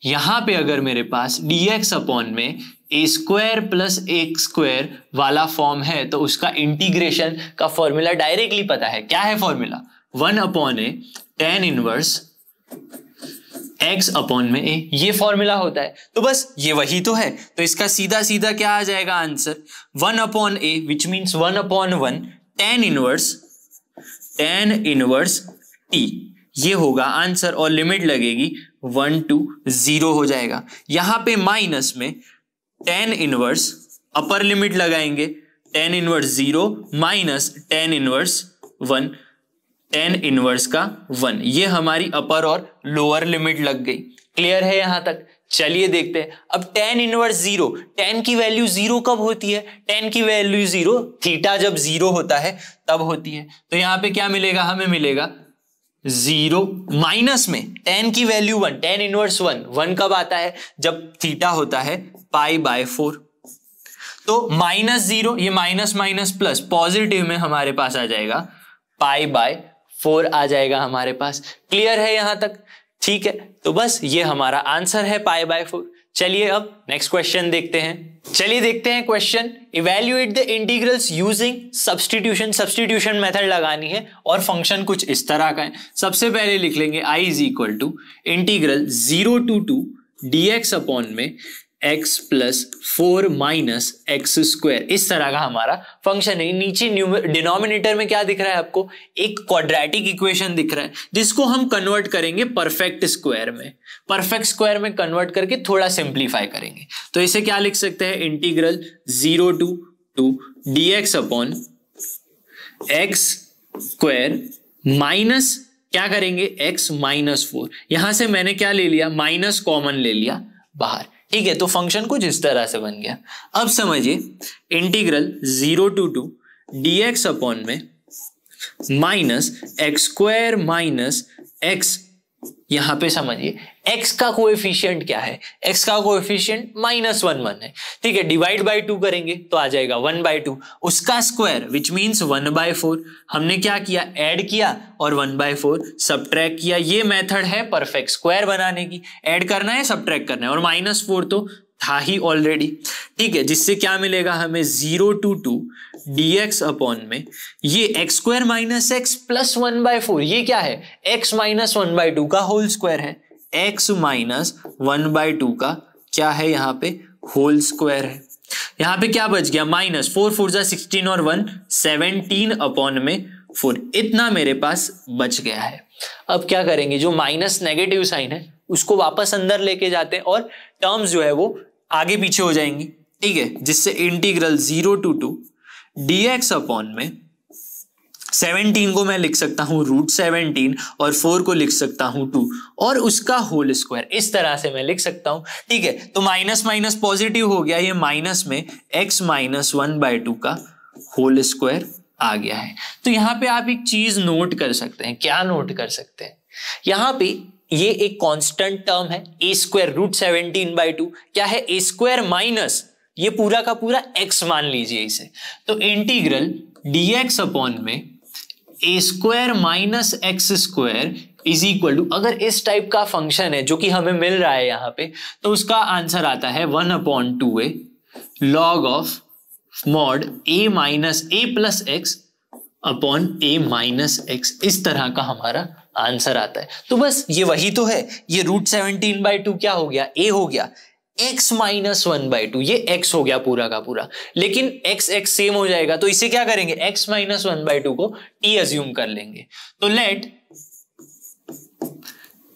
यहाँ पे अगर मेरे पास डी एक्स अपॉन में ए स्क्वायर प्लस एक स्क्वायर वाला फॉर्म है तो उसका इंटीग्रेशन का फॉर्मूला डायरेक्टली पता है। क्या है formula? One upon a tan inverse x upon में ए। ये फॉर्मूला होता है। तो बस ये वही तो है। तो इसका सीधा सीधा क्या आ जाएगा answer one upon a which means one upon one tan inverse tan inverse t ये होगा आंसर और लिमिट लगेगी। वन टू ज़ीरो हो जाएगा। यहाँ पे माइनस में टेन इनवर्स अपर लिमिट लगाएँगे। Tan inverse zero minus tan inverse one. Tan inverse का वन ये हमारी अपर और लोअर लिमिट लग गई. क्लियर है यहाँ तक? चलिए देखते हैं. अब टेन इनवर्स ज़ीरो टेन की वैल्यू ज़ीरो कब होती है? टेन की वैल्यू ज़ीरो थीटा जब ज़ीरो होता है, तब होती है. तो यहाँ पे क्या मिलेगा? हमें मिलेगा ज़ीरो माइनस में. टेन की value one tan inverse one one कब आता है? जब थीटा होता है पाई बाय फोर तो माइनस ज़ीरो ये माइनस माइनस प्लस पॉजिटिव में हमारे पास आ जाएगा पाई बाय फोर आ जाएगा हमारे पास। क्लियर है यहाँ तक? ठीक है तो बस ये हमारा आंसर है पाई बाय फोर। चलिए अब नेक्स्ट क्वेश्चन देखते हैं। चलिए देखते हैं question. Evaluate the integrals using substitution substitution method लगानी है और फ़ंक्शन कुछ इस तरह का है। सबसे पहले लिख लेंगे I is equal to integral zero to two d x upon में x plus four minus x square इस तरह का हमारा फ़ंक्शन है। नीचे डिनोमिनेटर में क्या दिख रहा है आपको? एक क्वाड्रेटिक इक्वेशन दिख रहा है, जिसको हम कन्वर्ट करेंगे परफेक्ट स्क्वायर में। परफेक्ट स्क्वायर में कन्वर्ट करके थोड़ा सिंप्लीफाई करेंगे। तो इसे क्या लिख सकते हैं? Integral zero to two d x upon x square minus क्या करेंगे? एक्स माइनस फोर यहाँ से मैंने क्या ले लिया? माइनस कॉमन ले लिया बाहर। ठीक है तो फ़ंक्शन कुछ इस तरह से बन गया। अब समझिए integral zero to two d x upon में minus x square minus x यहाँ पे समझिए x का कोएफिशिएंट क्या है? एक्स का कोएफिशिएंट माइनस वन वन है। ठीक है डिवाइड बाय टू करेंगे तो आ जाएगा वन बाय टू उसका square which means one by four हमने क्या किया? ऐड किया और वन बाय फोर सब किया। ये मेथड है परफेक्ट स्क्वायर बनाने की। ऐड करना है सब करना है। और माइनस फोर तो था ही ऑलरेडी ठीक है, जिससे क्या मिलेगा हमें? Zero to two d x upon में ये x square minus x plus one by four ये क्या है? X minus one by two का होल स्क्वायर है। X minus one by two का क्या है यहाँ पे? होल स्क्वायर है। यहाँ पे क्या बच गया? माइनस फोर फोर जा सिक्सटीन और वन, सेवनटीन अपॉन में फोर। इतना मेरे पास बच गया है। अब क्या करेंगे? जो माइनस नेगेटिव साइन है, उसको वापस अंदर लेके जाते हैं और टर्म्स जो है वो आगे पीछे हो जाएँगी। ठीक है? जिससे integral zero to two d x upon में सेवनटीन को मैं लिख सकता हूँ रूट सेवनटीन और फोर को लिख सकता हूँ टू और उसका होल स्क्वायर इस तरह से मैं लिख सकता हूँ, ठीक है? तो माइनस माइनस पॉजिटिव हो गया, ये माइनस में x minus one by two का होल स्क्वायर आ गया है. तो यहाँ पे आप एक चीज़ नोट कर सकते हैं. क्या नोट कर सकते हैं? यहाँ पे ये एक कांस्टेंट टर्म है a square root seventeen by two क्या है? ए स्क्वायर माइनस ये पूरा का पूरा एक्स मान लीजिए इसे. तो इंटीग्रल डीएक्स अपॉन में a square minus x square is equal to अगर इस टाइप का फ़ंक्शन है, जो कि हमें मिल रहा है यहाँ पे तो उसका आंसर आता है one upon two a log of mod a minus a plus x upon a minus x इस तरह का हमारा आंसर आता है। तो बस ये वही तो है। ये रूट सेवनटीन बाई टू क्या हो गया? ए हो गया। X minus one by two ये x हो गया पूरा का पूरा। लेकिन x x सेम हो जाएगा तो इसे क्या करेंगे? X minus one by two को t अज्यूम कर लेंगे। तो let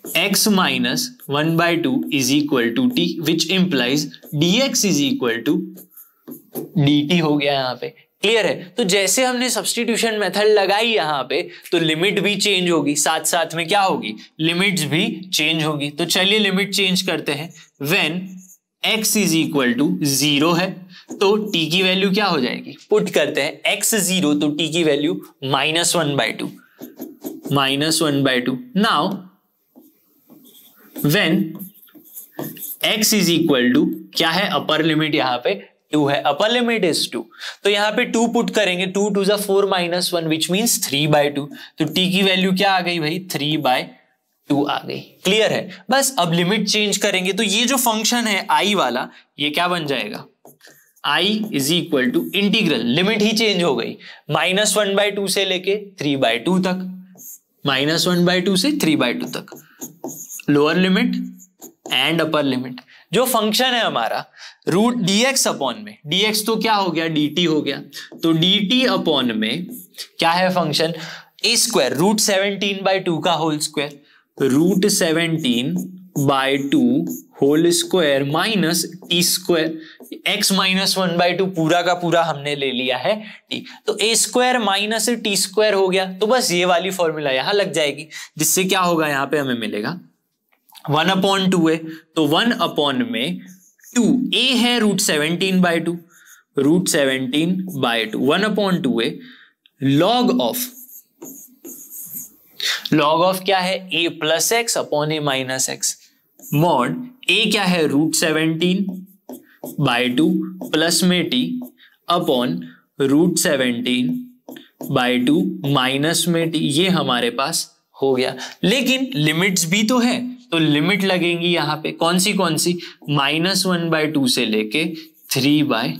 x by two is equal to t which implies d x is equal to d t हो गया यहाँ पे। क्लियर है? तो जैसे हमने सब्सटीट्यूशन मेथड लगाई यहाँ पे तो लिमिट भी चेंज होगी। साथ साथ में क्या होगी? लिमिट्स भी चेंज होगी। तो चलिए लिमिट चेंज करते हैं। When x is equal to zero है तो t की वैल्यू क्या हो जाएगी? पुट करते हैं, x ज़ीरो तो t की value minus one by two minus one by two now when x is equal to क्या है अपर लिमिट यहाँ पे? टू है. अपर लिमिट इज़ टू तो यहाँ पे टू पुट करेंगे. Two two four minus one which means three by two तो टी की वैल्यू क्या आ गई भाई? थ्री बाय टू आ गई। क्लियर है? बस अब लिमिट चेंज करेंगे। तो ये जो फ़ंक्शन है आई वाला, ये क्या बन जाएगा? I is equal to integral limit he change हो गई। माइनस वन बाय टू से लेके थ्री बाय टू तक। माइनस वन बाय टू से थ्री बाय टू तक। Lower limit and upper limit जो फ़ंक्शन है हमारा रूट डी एक्स अपॉन में। डी एक्स तो क्या हो गया? डी टी हो गया। तो डी टी अपॉन में क्या है function a square root seventeen by two का whole square root seventeen by two whole square minus t square x minus one by two पूरा का पूरा हमने ले लिया है टी तो a square minus t square हो गया तो बस ये वाली फॉर्मूला यहाँ लग जाएगी, जिससे क्या होगा यहाँ पे हमें मिलेगा। वन अपॉन टू है तो वन अपॉन में टू ए है root seventeen by two root seventeen by two one upon two a log of log of क्या है? A plus x upon a minus x mod a क्या है? Root seventeen by two plus में t upon root seventeen by two minus में t ये हमारे पास हो गया। लेकिन लिमिट्स भी तो है। तो लिमिट लगेंगी यहाँ पे। कौन सी कौन सी? माइनस वन बाय टू से लेके थ्री बाय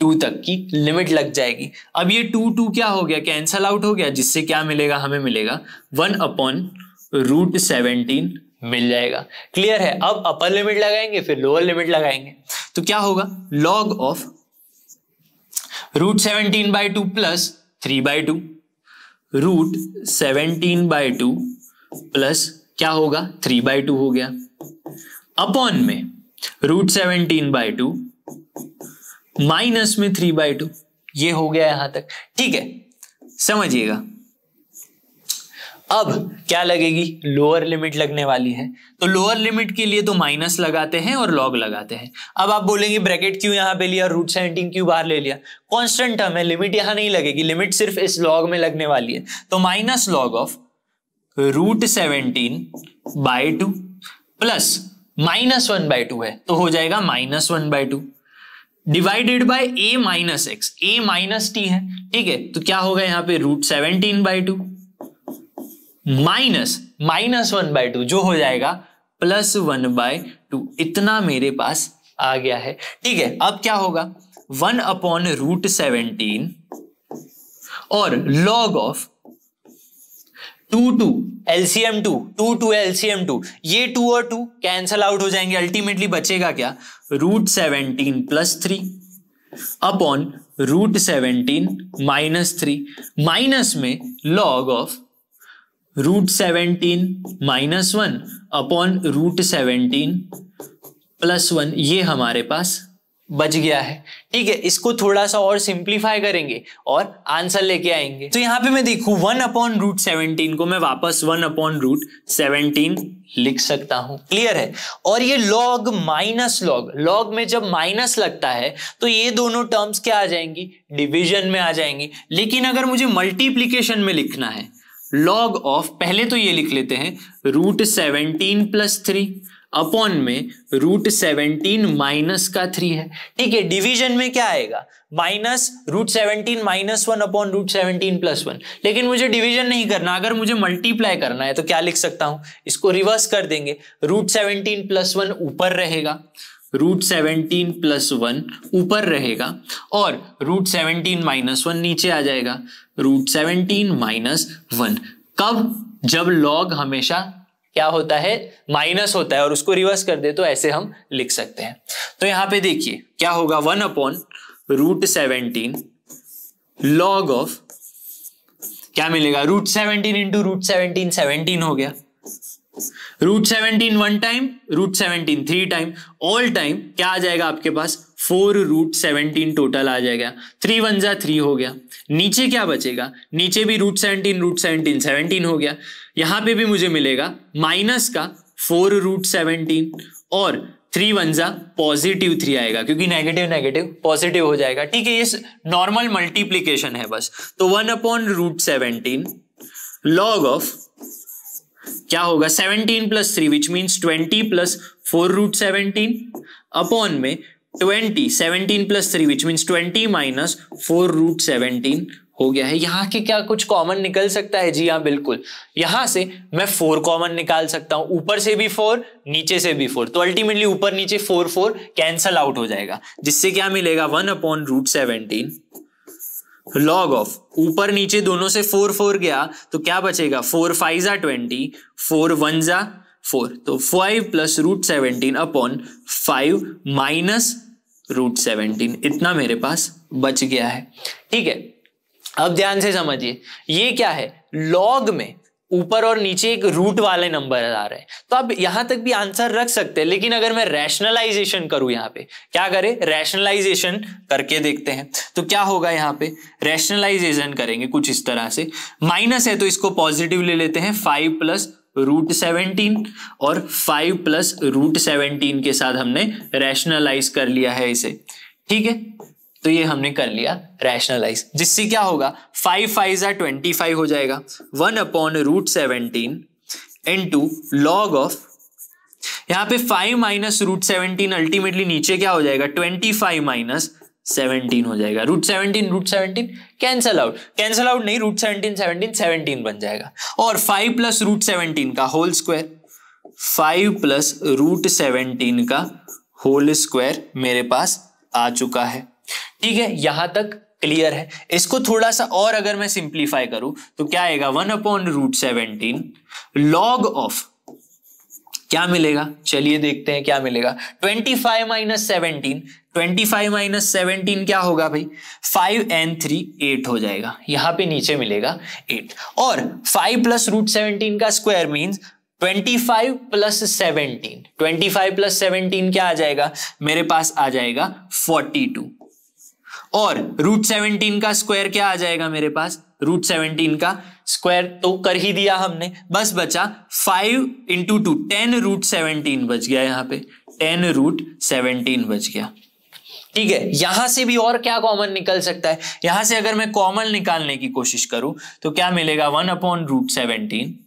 टू तक की लिमिट लग जाएगी। अब ये टू टू क्या हो गया? कैंसल आउट हो गया। जिससे क्या मिलेगा? हमें मिलेगा। वन अपॉन रूट सेवनटीन मिल जाएगा। क्लियर है? अब अपर लिमिट लगाएँगे, फिर लोअर लिमिट लगाएँगे। तो क्या होगा? Log of root seventeen by two plus three by two root seventeen by two plus क्या होगा? थ्री बाई टू हो गया। अपॉन में root seventeen by two minus में थ्री बाई टू। ये हो गया यहाँ तक। ठीक है, समझिएगा। अब क्या लगेगी? लोअर लिमिट लगने वाली है। तो लोअर लिमिट के लिए तो माइनस लगाते हैं और लॉग लगाते हैं। अब आप बोलेंगे, ब्रैकेट क्यों यहाँ पे लिया, रूट सेवनटीन क्यों बाहर ले लिया? कांस्टेंट टर्म है, लिमिट यहाँ नहीं लगेगी। लिमिट सिर्फ़ इस लॉग में लगने वाली है। तो minus log of root seventeen by two plus minus one by two है। तो हो जाएगा minus one by two. Divided by a minus x a minus t है, ठीक है? तो क्या होगा यहाँ पे? Root seventeen by two minus minus one by two जो हो जाएगा प्लस वन बाय टू इतना मेरे पास आ गया है, ठीक है? अब क्या होगा? वन अपॉन रूट सेवनटीन और log of two two. LCM two two two LCM two ये टू और टू कैंसल आउट हो जाएँगे अल्टीमेटली बचेगा क्या? Root seventeen plus three upon root seventeen minus three minus में log of root seventeen minus one upon root seventeen plus one ये हमारे पास बच गया है। ठीक है, इसको थोड़ा सा और सिंप्लीफाई करेंगे और आंसर लेके आएँगे। तो यहाँ पे मैं देखू वन अपॉन रूट सेवनटीन को मैं वापस वन अपॉन रूट सेवनटीन लिख सकता हूँ। क्लियर है? और ये लॉग माइनस लॉग लॉग में जब माइनस लगता है तो ये दोनों टर्म्स क्या आ जाएँगी? डिविजन में आ जाएँगी। लेकिन अगर मुझे मल्टीप्लीकेशन में लिखना है लॉग ऑफ़ पहले तो ये लिख लेते हैं root seventeen plus three upon में रूट सेवनटीन माइनस का थ्री है। ठीक है, डिवीज़न में क्या आएगा? Minus root seventeen minus one upon root seventeen plus one. लेकिन मुझे डिवीज़न नहीं करना, अगर मुझे मल्टीप्लाई करना है तो क्या लिख सकता हूँ? इसको रिवर्स कर देंगे। रूट सेवनटीन प्लस वन ऊपर रहेगा, रूट सेवनटीन प्लस वन ऊपर रहेगा, और रूट सेवनटीन माइनस वन नीचे आ जाएगा। Root seventeen minus one. कब? जब लॉग हमेशा क्या होता है? माइनस होता है और उसको रिवर्स कर दे तो ऐसे हम लिख सकते हैं। तो यहाँ पे देखिए, क्या होगा? One upon root seventeen log of क्या मिलेगा? Root seventeen into root seventeen seventeen हो गया। Root seventeen one time root seventeen three time all time क्या आ जाएगा आपके पास? फोर रूट सेवनटीन टोटल आ जाएगा। थ्री वन जा थ्री हो गया। नीचे क्या बचेगा? नीचे भी root seventeen root seventeen seventeen हो गया। यहाँ पे भी मुझे मिलेगा माइनस का फोर रूट सेवनटीन और थ्री वन जा पॉजिटिव थ्री आएगा, क्योंकि नेगेटिव नेगेटिव पॉजिटिव हो जाएगा। ठीक है, ये नॉर्मल मल्टीप्लीकेशन है बस। तो one upon root seventeen log of क्या होगा? Seventeen plus three which means twenty plus four root seventeen upon में twenty, seventeen plus three which means twenty minus four root seventeen हो गया है। यहाँ के क्या कुछ कॉमन निकल सकता है? जी हाँ बिल्कुल। यहाँ से मैं फोर कॉमन निकाल सकता हूँ। ऊपर से भी फोर नीचे से भी फोर तो अल्टीमेटली ऊपर नीचे फोर फोर कैंसल आउट हो जाएगा। जिससे क्या मिलेगा? One upon root seventeen log of ऊपर नीचे दोनों से फोर फोर गया तो क्या बचेगा? फोर फाइव जा ट्वेंटी फोर वन जा फोर तो five plus root seventeen upon five minus root seventeen इतना मेरे पास बच गया है। ठीक है? अब ध्यान से समझिए, ये क्या है? लॉग में ऊपर और नीचे एक रूट वाले नंबर आ रहे हैं। तो आप यहाँ तक भी आंसर रख सकते हैं, लेकिन अगर मैं रैशनलाइजेशन करूँ यहाँ पे, क्या करें? रैशनलाइजेशन करके देखते हैं। तो क्या होगा यहाँ पे? रैशनलाइजेशन करेंगे कुछ इस तरह से। माइनस है तो इसको पॉजिटिव ले लेते हैं फाइव प्लस रूट सेवनटीन और फाइव प्लस रूट सेवनटीन के साथ हमने रैशनलाइज कर लिया है इसे। ठीक है? तो ये हमने कर लिया रैशनलाइज जिससे क्या होगा? फाइव फाइव जा ट्वेंटी फाइव हो जाएगा। One upon root seventeen into log of यहाँ पे five minus root seventeen ultimately नीचे क्या हो जाएगा? ट्वेंटी फाइव माइनस सेवनटीन हो जाएगा। Root seventeen root seventeen cancel out cancel out नहीं रूट सेवनटीन सेवनटीन सेवनटीन बन जाएगा। और फाइव प्लस रूट सेवनटीन का whole square five plus root seventeen का होल स्क्वायर मेरे पास आ चुका है। ठीक है, यहाँ तक क्लियर है। इसको थोड़ा सा और अगर मैं सिंप्लीफाई करूँ तो क्या आएगा? One upon root seventeen log of क्या मिलेगा? चलिए देखते हैं क्या मिलेगा। 25 five minus seventeen twenty five minus seventeen क्या होगा भाई? फाइव एन थ्री एट हो जाएगा। यहाँ पे नीचे मिलेगा एट और फाइव प्लस रूट सेवनटीन का square means twenty five plus seventeen twenty five plus seventeen क्या आ जाएगा? मेरे पास आ जाएगा फोर्टी टू और रूट सेवनटीन का स्क्वायर क्या आ जाएगा मेरे पास? रूट सेवनटीन का स्क्वायर तो कर ही दिया हमने। बस बचा five into two ten root seventeen बच गया यहाँ पे। टेन रूट सेवनटीन बच गया। ठीक है, यहाँ से भी और क्या कॉमन निकल सकता है? यहाँ से अगर मैं कॉमन निकालने की कोशिश करूँ तो क्या मिलेगा? वन अपॉन रूट सेवनटीन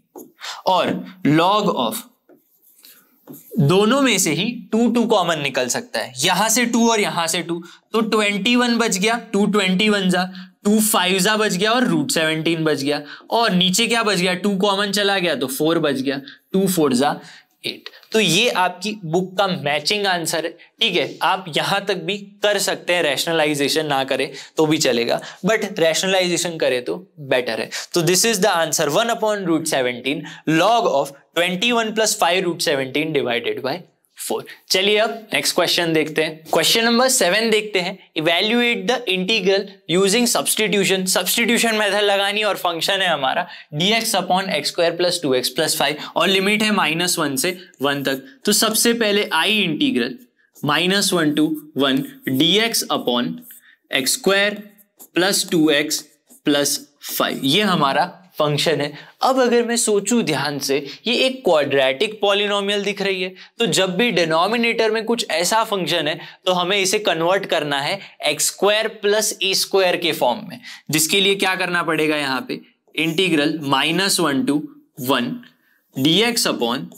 और लॉग ऑफ़ दोनों में से ही टू टू कॉमन निकल सकता है। यहाँ से टू और यहाँ से टू तो ट्वेंटी वन बच गया। टू ट्वेंटी वन जा टू फाइव जा बच गया और रूट सेवनटीन बच गया। और नीचे क्या बच गया? टू कॉमन चला गया तो फोर बच गया। टू फोर जा एट। तो ये आपकी बुक का मैचिंग आंसर है, ठीक है? आप यहाँ तक भी कर सकते हैं रैशनलाइजेशन ना करें तो भी चलेगा। बट रैशनलाइजेशन करें तो बेटर है। तो this is the answer one upon root seventeen log of twenty one plus five root seventeen divided by four चलिए अब नेक्स्ट क्वेश्चन देखते हैं. क्वेश्चन नंबर सेवन देखते हैं. Evaluate the integral using substitution substitution method लगानी और function है हमारा. D x upon x square plus two x plus five और लिमिट है माइनस वन से वन तक. तो सबसे पहले I integral minus one to one d x upon x square plus two x plus five ये हमारा फ़ंक्शन है। अब अगर मैं सोचूं ध्यान से, ये एक क्वाड्रेटिक पॉलिनोमियल दिख रही है। तो जब भी डिनोमिनेटर में कुछ ऐसा फ़ंक्शन है तो हमें इसे कन्वर्ट करना है x square plus a square के फॉर्म में। जिसके लिए क्या करना पड़ेगा यहाँ पे? Integral minus one to one d x upon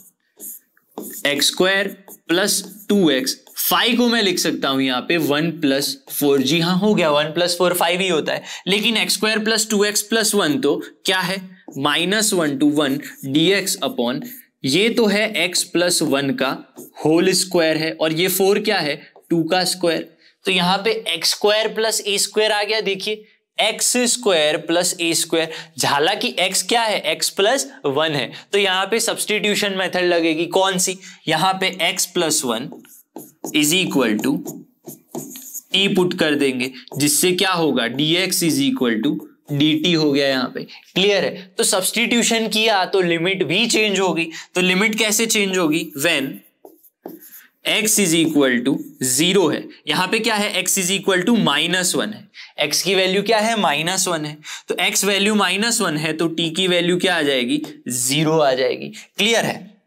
x square plus two x five को मैं लिख सकता हूँ यहाँ पे वन प्लस फोर जी हाँ हो गया वन प्लस फोर फाइव ही होता है। लेकिन x square plus two x plus one तो क्या है? Minus one to one d x upon ये तो है एक्स प्लस वन का होल स्क्वायर है। और ये फोर क्या है? टू का स्क्वायर तो यहाँ पे x square plus a square आ गया, देखिए। X square plus a square हालाँकि एक्स क्या है? एक्स प्लस वन है। तो यहाँ पे सब्सटीट्यूशन मेथड लगेगी, कौन सी? यहाँ पे x plus one is equal to t put कर देंगे, जिससे क्या होगा? X is equal to t हो गया यहाँ पे। क्लियर है? तो सब्सटीट्यूशन किया तो लिमिट भी चेंज होगी। तो लिमिट कैसे चेंज होगी? When x is equal to zero है। यहाँ पे क्या है? x is equal to minus one है। x की वैल्यू क्या है? माइनस वन है। तो x वैल्यू माइनस वन है तो t की वैल्यू क्या आ जाएगी? ज़ीरो आ जाएगी। क्लियर है?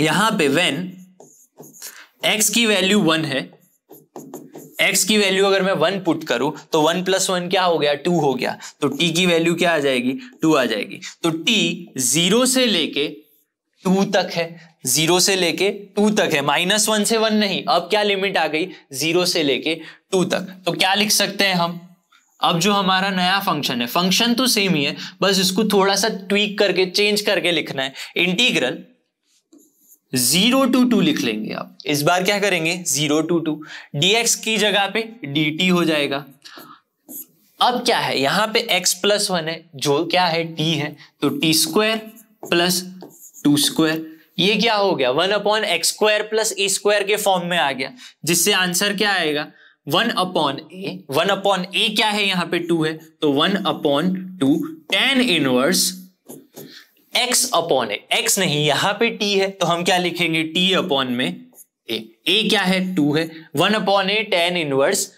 यहाँ पे वेन x की वैल्यू वन है। X की वैल्यू अगर मैं वन पुट करूँ तो वन प्लस वन क्या हो गया? टू हो गया। तो t की वैल्यू क्या आ जाएगी? टू आ जाएगी। तो t ज़ीरो से लेके टू तक है। ज़ीरो से लेके टू तक है। माइनस वन से वन नहीं। अब क्या लिमिट आ गई? ज़ीरो से लेके टू तक। तो क्या लिख सकते हैं हम? अब जो हमारा नया फ़ंक्शन है फ़ंक्शन तो सेम ही है, बस इसको थोड़ा सा ट्वीक करके चेंज करके लिखना है। इंटीग्रल ज़ीरो टू टू लिख लेंगे आप। इस बार क्या करेंगे? Zero to to. dx की जगह पे dt हो जाएगा। अब क्या है? यहाँ पे x प्लस वन है। जो क्या है? t है। तो t square plus two square ये क्या हो गया? One upon x square plus a square के फॉर्म में आ गया। जिससे आंसर क्या आएगा? One upon a one upon a क्या है यहाँ पे टू है? तो one upon two tan inverse x upon a x नहीं, यहाँ पे टी है तो हम क्या लिखेंगे? टी अपॉन में ए ए क्या है? टू है. One upon a tan inverse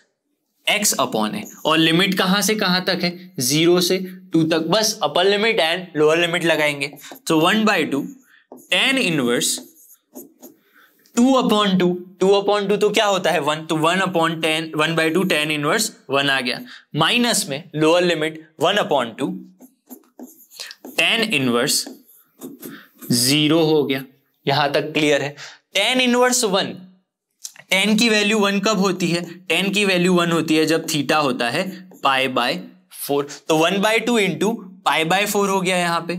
x upon a और लिमिट कहाँ से कहाँ तक है? ज़ीरो से टू तक. बस upper limit and lower limit लगाएँगे. तो one by two tan inverse two upon two two upon two तो क्या होता है? वन तो one upon tan one by two tan inverse one आ गया. माइनस में lower limit one upon two tan inverse zero हो गया। यहाँ तक क्लियर है। टेन इनवर्स वन टेन की वैल्यू वन कब होती है? टेन की वैल्यू वन होती है जब थीटा होता है पाई बाय फोर तो one by two into pi by four हो गया यहाँ पे।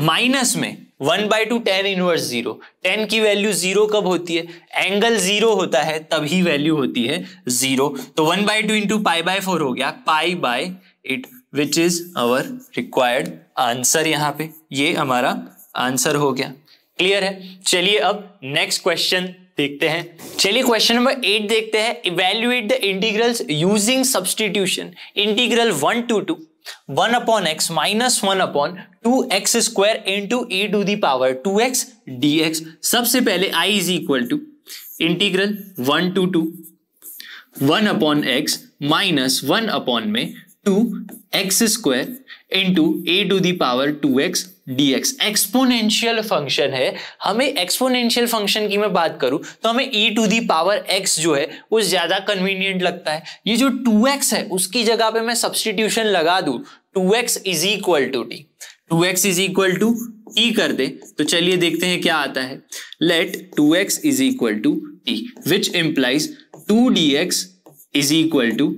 माइनस में one by two tan inverse zero tan की वैल्यू ज़ीरो कब होती है? एंगल ज़ीरो होता है, तभी वैल्यू होती है ज़ीरो तो one by two into pi by four हो गया। Pi by eight which is our required answer यहाँ पे। ये हमारा आंसर हो गया। क्लियर है? चलिए अब नेक्स्ट क्वेश्चन देखते हैं। चलिए क्वेश्चन नंबर एट देखते हैं। Evaluate the integrals using substitution integral one to two one upon x minus one upon two x square into e to the power two x d x सबसे पहले I is equal to integral one to two one upon x minus one upon में two x square into e to the power two x d x exponential function है। हमें exponential function की मैं बात करूँ तो हमें e to the power x जो है, वो ज़्यादा कन्वीनियंट लगता है। ये जो टू एक्स है, उसकी जगह पे मैं सब्सटीट्यूशन लगा दू। Two x is equal to t two x is equal to t कर दे। तो चलिए देखते हैं क्या आता है। Let two x is equal to t which implies two d x is equal to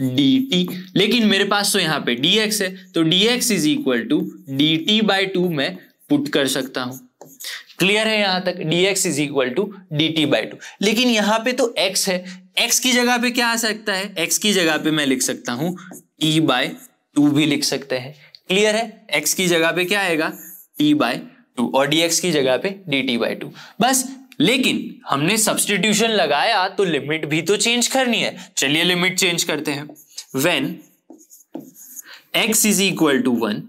d t लेकिन मेरे पास तो यहाँ पे डी एक्स है तो d x is equal to d t by two मैं पुट कर सकता हूँ। क्लियर है यहाँ तक? X is equal to d t by two लेकिन यहाँ पे तो एक्स है। एक्स की जगह पे क्या आ सकता है? एक्स की जगह पे मैं लिख सकता हूँ टी बाय टू भी लिख सकते हैं। क्लियर है? एक्स की जगह पे क्या आएगा? टी बाय टू और एक्स की जगह पे डी टी बाई टू बस लेकिन हमने सब्सटीट्यूशन लगाया तो लिमिट भी तो चेंज करनी है। चलिए लिमिट चेंज करते हैं। When x is equal to one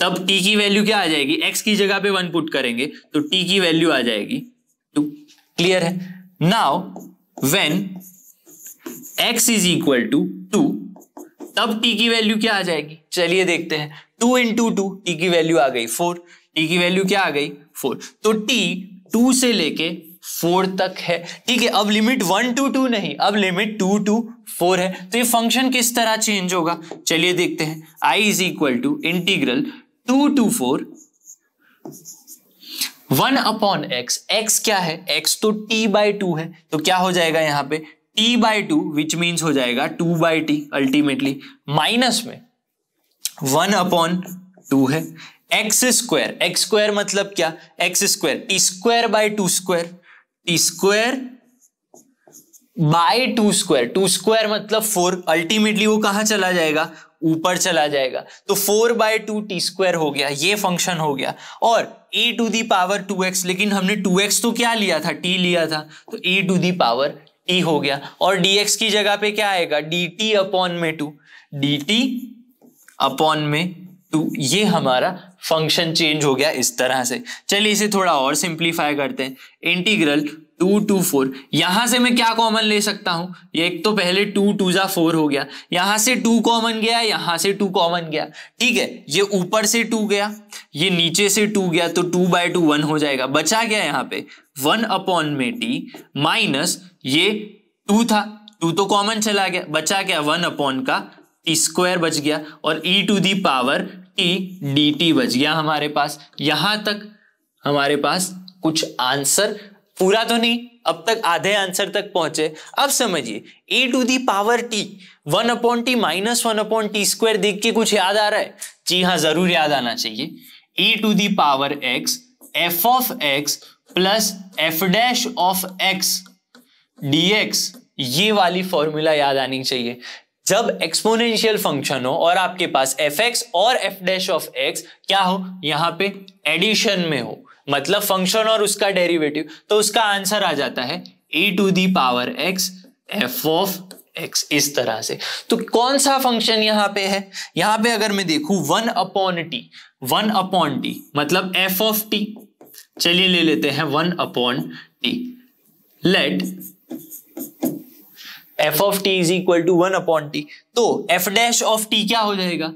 तब t की वैल्यू क्या आ जाएगी? x की जगह पे वन पुट करेंगे तो t की वैल्यू आ जाएगी। टू क्लियर है? Now when x is equal to two तब t की वैल्यू क्या आ जाएगी? चलिए देखते हैं। टू इंटू टू टी की वैल्यू आ गई फोर टी की वैल्यू क्या आ गई? फोर तो टी टू से लेके फोर तक है। ठीक है, अब लिमिट वन टू टू नहीं, अब लिमिट टू टू फोर है। तो ये फ़ंक्शन किस तरह चेंज होगा? चलिए देखते हैं। I is equal to integral two to four one upon x x क्या है? एक्स तो टी बाई टू है। तो क्या हो जाएगा यहाँ पे? T by two which means हो जाएगा two by t ultimately minus में वन अपॉन टू है। एक्स स्क्वायर एक्स स्क्वायर मतलब क्या? X square t square by two square t square by two square two square मतलब four ultimately वो कहाँ चला जाएगा? ऊपर चला जाएगा। तो four by two t square हो गया, ये फ़ंक्शन हो गया। और e to the power two x लेकिन हमने टू एक्स तो क्या लिया था? टी लिया था। तो e to the power t हो गया। और dx की जगह पे क्या आएगा? डी टी अपॉन में टू dt अपॉन में टू ये हमारा फ़ंक्शन चेंज हो गया इस तरह से। चलिए इसे थोड़ा और सिंप्लीफाई करते हैं। इंटीग्रल टू टू फोर यहाँ से मैं क्या कॉमन ले सकता हूँ? ये एक तो पहले टू टू जा फोर हो गया। यहाँ से टू कॉमन गया, यहाँ से टू कॉमन गया। ठीक है, ये ऊपर से टू गया, ये नीचे से टू गया तो टू बाय टू वन हो जाएगा। बचा गया यहाँ पे? वन अपॉन में टी माइनस ये टू था। टू तो कॉमन चला गया। बचा गया वन अपॉन का स्क्वायर बच गया और e to the power t d t बच गया हमारे पास। यहाँ तक हमारे पास कुछ आंसर पूरा तो नहीं, अब तक आधे आंसर तक पहुँचे। अब समझिए e to the power t one upon t minus one upon t square देख के कुछ याद आ रहा है? जी हाँ ज़रूर याद आना चाहिए। E to the power x f of x plus f dash of x d x ये वाली फॉर्मूला याद आनी चाहिए। जब एक्सपोनेंशियल फ़ंक्शन हो और आपके पास एफ़ एक्स और एफ़ डैश ऑफ़ एक्स क्या हो? यहाँ पे एडिशन में हो। मतलब फ़ंक्शन और उसका डेरिवेटिव तो उसका आंसर आ जाता है e to the power x f of x इस तरह से। तो कौन सा फ़ंक्शन यहाँ पे है? यहाँ पे अगर मैं देखू one upon t one upon t मतलब एफ़ ऑफ़ टी चलिए ले लेते हैं one upon t let f of t is equal to one upon t तो एफ़ डैश ऑफ़ टी क्या हो जाएगा?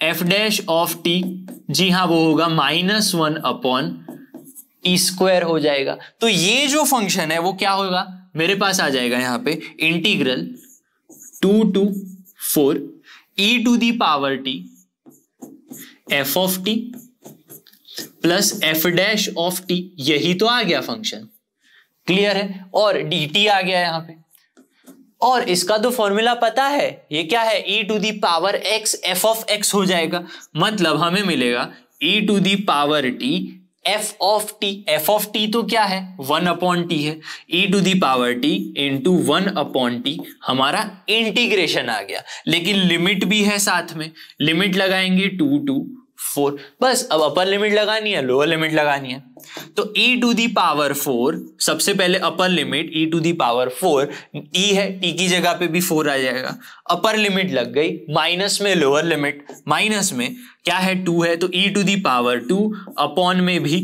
एफ़ डैश ऑफ़ टी जी हाँ वो होगा minus one upon t square हो जाएगा। तो ये जो फ़ंक्शन है, वो क्या होगा? मेरे पास आ जाएगा यहाँ पे integral two to four e to the power t f of t plus f dash of t यही तो आ गया फ़ंक्शन क्लियर है? और डी टी आ गया यहाँ पे। और इसका तो फॉर्मूला पता है। ये क्या है? e to the power x, f of x हो जाएगा। मतलब हमें मिलेगा e to the power t, f of t f of t तो क्या है? वन अपॉन टी है। e to the power t into one upon t हमारा इंटीग्रेशन आ गया। लेकिन लिमिट भी है साथ में। लिमिट लगाएँगे टू टू फोर। बस, अब अपर लिमिट लगानी है लोअर लिमिट लगानी है। तो e to the power four सबसे पहले upper limit e to the power four e है t की जगह पे भी फोर आ जाएगा। अपर लिमिट लग गई माइनस में लोअर लिमिट माइनस में क्या है टू है तो e to the power two upon में भी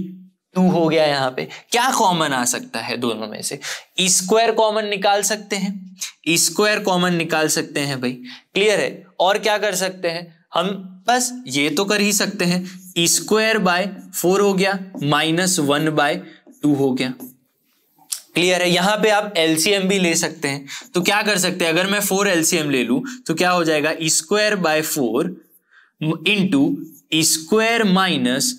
टू हो गया यहाँ पे। क्या कॉमन आ सकता है दोनों में से? स्क्वायर कॉमन निकाल सकते हैं। स्क्वायर कॉमन निकाल सकते हैं भाई। क्लियर है? और क्या कर सकते हैं? हम बस ये तो कर ही सकते हैं। स्क्वायर बाय फोर हो गया माइनस वन बाय टू हो गया। क्लियर है? यहाँ पे आप एलसीएम भी ले सकते हैं। तो क्या कर सकते हैं? अगर मैं फोर एलसीएम ले लू तो क्या हो जाएगा? Square by four into square minus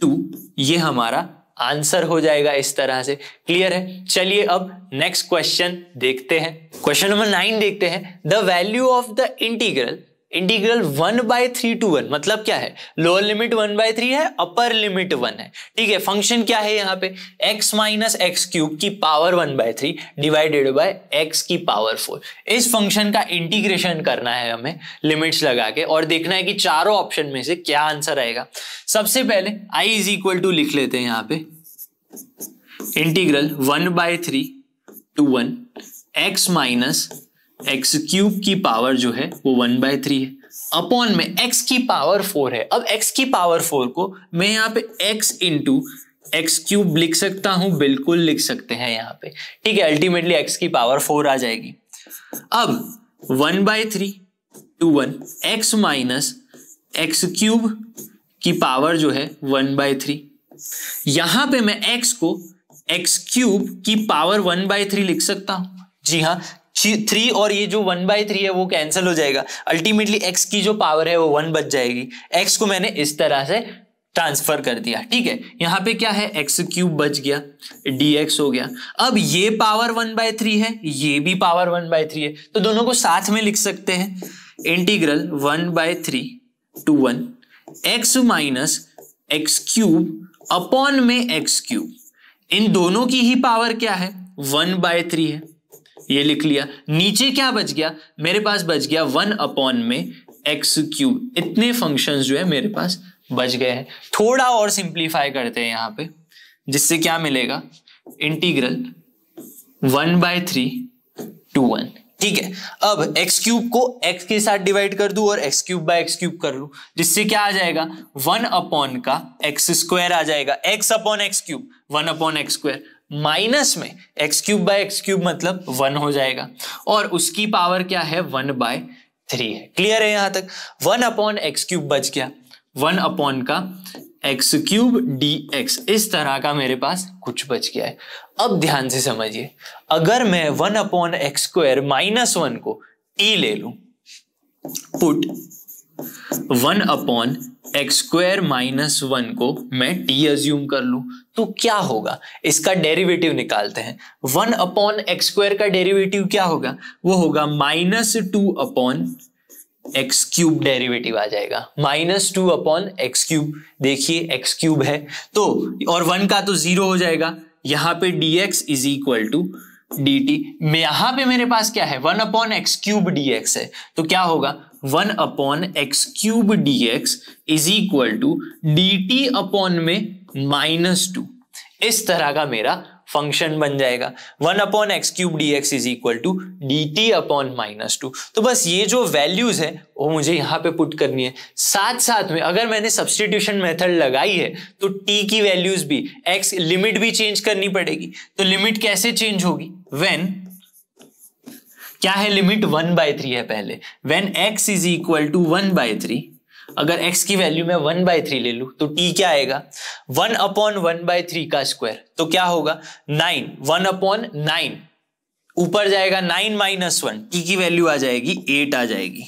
two ये हमारा आंसर हो जाएगा इस तरह से। क्लियर है? चलिए अब नेक्स्ट क्वेश्चन देखते हैं। क्वेश्चन नंबर नाइन देखते हैं। The value of the integral integral one by three to one मतलब क्या है? Lower limit one by three है, अपर लिमिट वन है। ठीक है, फ़ंक्शन क्या है यहाँ पे? X माइनस एक्स क्यूब की power one by three divided by x की पावर फोर। इस फ़ंक्शन का इंटीग्रेशन करना है हमें लिमिट्स लगा के, और देखना है कि चारों ऑप्शन में से क्या आंसर आएगा। सबसे पहले i इज़ इक्वल टू लिख लेते हैं यहाँ पे। Integral one by three to one x minus x cube की पावर जो है वो वन बाय थ्री है। अपॉन में एक्स की पावर फोर है। अब एक्स की पावर फोर को मैं यहाँ पे एक्स इंटू एक्स क्यूब लिख सकता हूँ। बिल्कुल लिख सकते हैं यहाँ पे। ठीक है अल्टीमेटली एक्स की पावर फोर आ जाएगी। अब one by three to one x minus x cube की पावर जो है वन बाय थ्री। यहाँ पे मैं एक्स को एक्स क्यूब की पावर वन बाय थ्री लिख सकता हूँ। जी हाँ थ्री और ये जो वन बाई थ्री है, वो कैंसिल हो जाएगा। अल्टीमेटली एक्स की जो पावर है, वो वन बच जाएगी। एक्स को मैंने इस तरह से ट्रांसफ़र कर दिया। ठीक है? यहाँ पे क्या है? एक्स क्यूब बच गया। डी एक्स हो गया। अब ये पावर वन बाय थ्री है, ये भी पावर वन बाय थ्री है। तो दोनों को साथ में लिख सकते हैं। Integral one by three to one x minus x cube upon में एक्स क्यूब इन दोनों की ही पावर क्या है? वन बाय थ्री है। ये लिख लिया। नीचे क्या बच गया? मेरे पास बच गया वन अपॉन में एक्स क्यूब। इतने फ़ंक्शंस जो है मेरे पास बच गए हैं। थोड़ा और सिंप्लीफाई करते हैं यहाँ पे, जिससे क्या मिलेगा? Integral one by three to one ठीक है? अब एक्स क्यूब को एक्स के साथ डिवाइड कर दू और x cube by x cube कर लू, जिससे क्या आ जाएगा? वन अपॉन का एक्स स्क्वायर आ जाएगा। X upon x cube one upon x square minus में x cube by x cube मतलब वन हो जाएगा। और उसकी पावर क्या है? वन बाय थ्री है। क्लियर है यहाँ तक? वन अपॉन एक्स क्यूब बच गया। वन अपॉन का एक्स क्यूब डी एक्स इस तरह का मेरे पास कुछ बच गया है। अब ध्यान से समझिए। अगर मैं one upon x square minus one को ई ले लू put one upon x square minus one को मैं टी अज्यूम कर लू तो क्या होगा? इसका डेरिवेटिव निकालते हैं। वन अपॉन एक्स स्क्वायर का डेरिवेटिव क्या होगा? वो होगा minus two upon x cube derivative आ जाएगा। Minus two upon x cube. देखिए, एक्स क्यूब है। तो और वन का तो ज़ीरो हो जाएगा। यहाँ पे x is equal to d t यहाँ पे मेरे पास क्या है? One upon x cube d x है। तो क्या होगा? One upon x cube d x is equal to d t upon में माइनस टू। इस तरह का मेरा फ़ंक्शन बन जाएगा। One upon x cube d x is equal to d t upon minus two. तो बस ये जो वैल्यूज़ है, वो मुझे यहाँ पे पुट करनी है। साथ साथ में अगर मैंने सब्सटीट्यूशन मेथड लगाई है तो टी की वैल्यूज़ भी, एक्स लिमिट भी चेंज करनी पड़ेगी। तो लिमिट कैसे चेंज होगी? वेन क्या है लिमिट वन बाय थ्री है पहले? When x is equal to one by three अगर x की वैल्यू में वन बाय थ्री ले लू तो t क्या आएगा? One upon one by three का स्क्वायर तो क्या होगा? नाइन वन अपॉन नाइन ऊपर जाएगा नाइन माइनस वन टी की वैल्यू आ जाएगी एट आ जाएगी।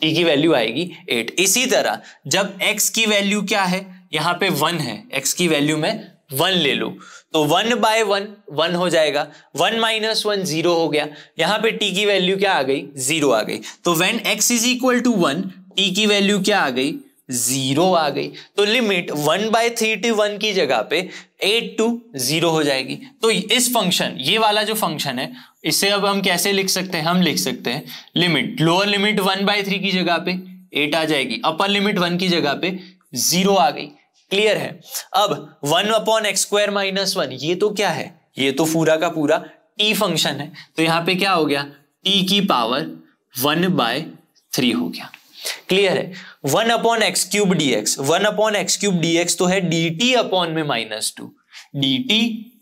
टी की वैल्यू आएगी एट इसी तरह, जब x की वैल्यू क्या है? यहाँ पे वन है, x की वैल्यू में वन ले लो। तो वन बाय वन वन हो जाएगा। वन माइनस वन ज़ीरो हो गया। यहाँ पे टी की वैल्यू क्या आ गई? ज़ीरो आ गई। तो when x is equal to one t की वैल्यू क्या आ गई? ज़ीरो आ गई। तो limit one by three to one की जगह पे एट टू ज़ीरो हो जाएगी। तो इस फ़ंक्शन ये वाला जो फ़ंक्शन है, इसे अब हम कैसे लिख सकते हैं? हम लिख सकते हैं limit. Lower limit one by three की जगह पे एट आ जाएगी। अपर लिमिट वन की जगह पे ज़ीरो आ गई। क्लियर है? अब one upon x square minus one ये तो क्या है? ये तो पूरा का पूरा टी फ़ंक्शन है। तो यहाँ पे क्या हो गया? टी की पावर वन बाय थ्री हो गया। क्लियर है? One upon x cube d x one upon x cube d x तो है डी टी अपॉन में minus two d t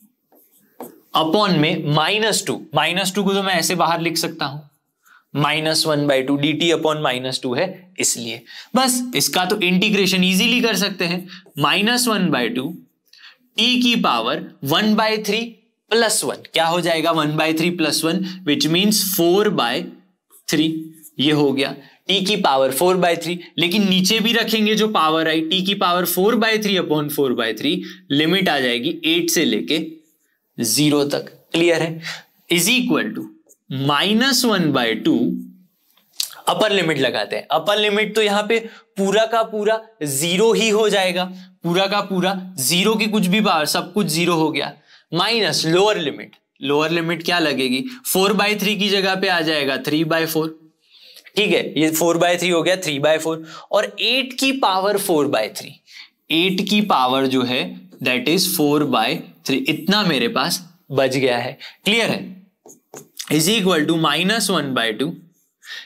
upon में माइनस टू माइनस टू को तो मैं ऐसे बाहर लिख सकता हूँ। Minus one by two, d t upon minus two है इसलिए। बस इसका तो इंटीग्रेशन इजीली कर सकते हैं। Minus one by two, t की power one by three plus one. क्या हो जाएगा? One by three plus one which means four by three. ये हो गया। टी की पावर फोर बाय थ्री। लेकिन नीचे भी रखेंगे जो पावर आई, टी की power four by three upon four by three, limit आ जाएगी एट से लेके ज़ीरो तक। क्लियर है? Is equal to minus one by two, upper limit लगाते हैं। अपर लिमिट तो यहाँ पे पूरा का पूरा ज़ीरो ही हो जाएगा। पूरा का पूरा ज़ीरो की कुछ भी बाहर सब कुछ ज़ीरो हो गया। Minus lower limit. Lower limit क्या लगेगी? फोर बाय थ्री की जगह पे आ जाएगा, थ्री बाय फोर। ठीक है, ये फोर बाय थ्री हो गया, थ्री बाय फोर। और एट की power four by three. Eight की पावर जो है that is four by three इतना मेरे पास बच गया है। क्लियर है? Is equal to minus one by two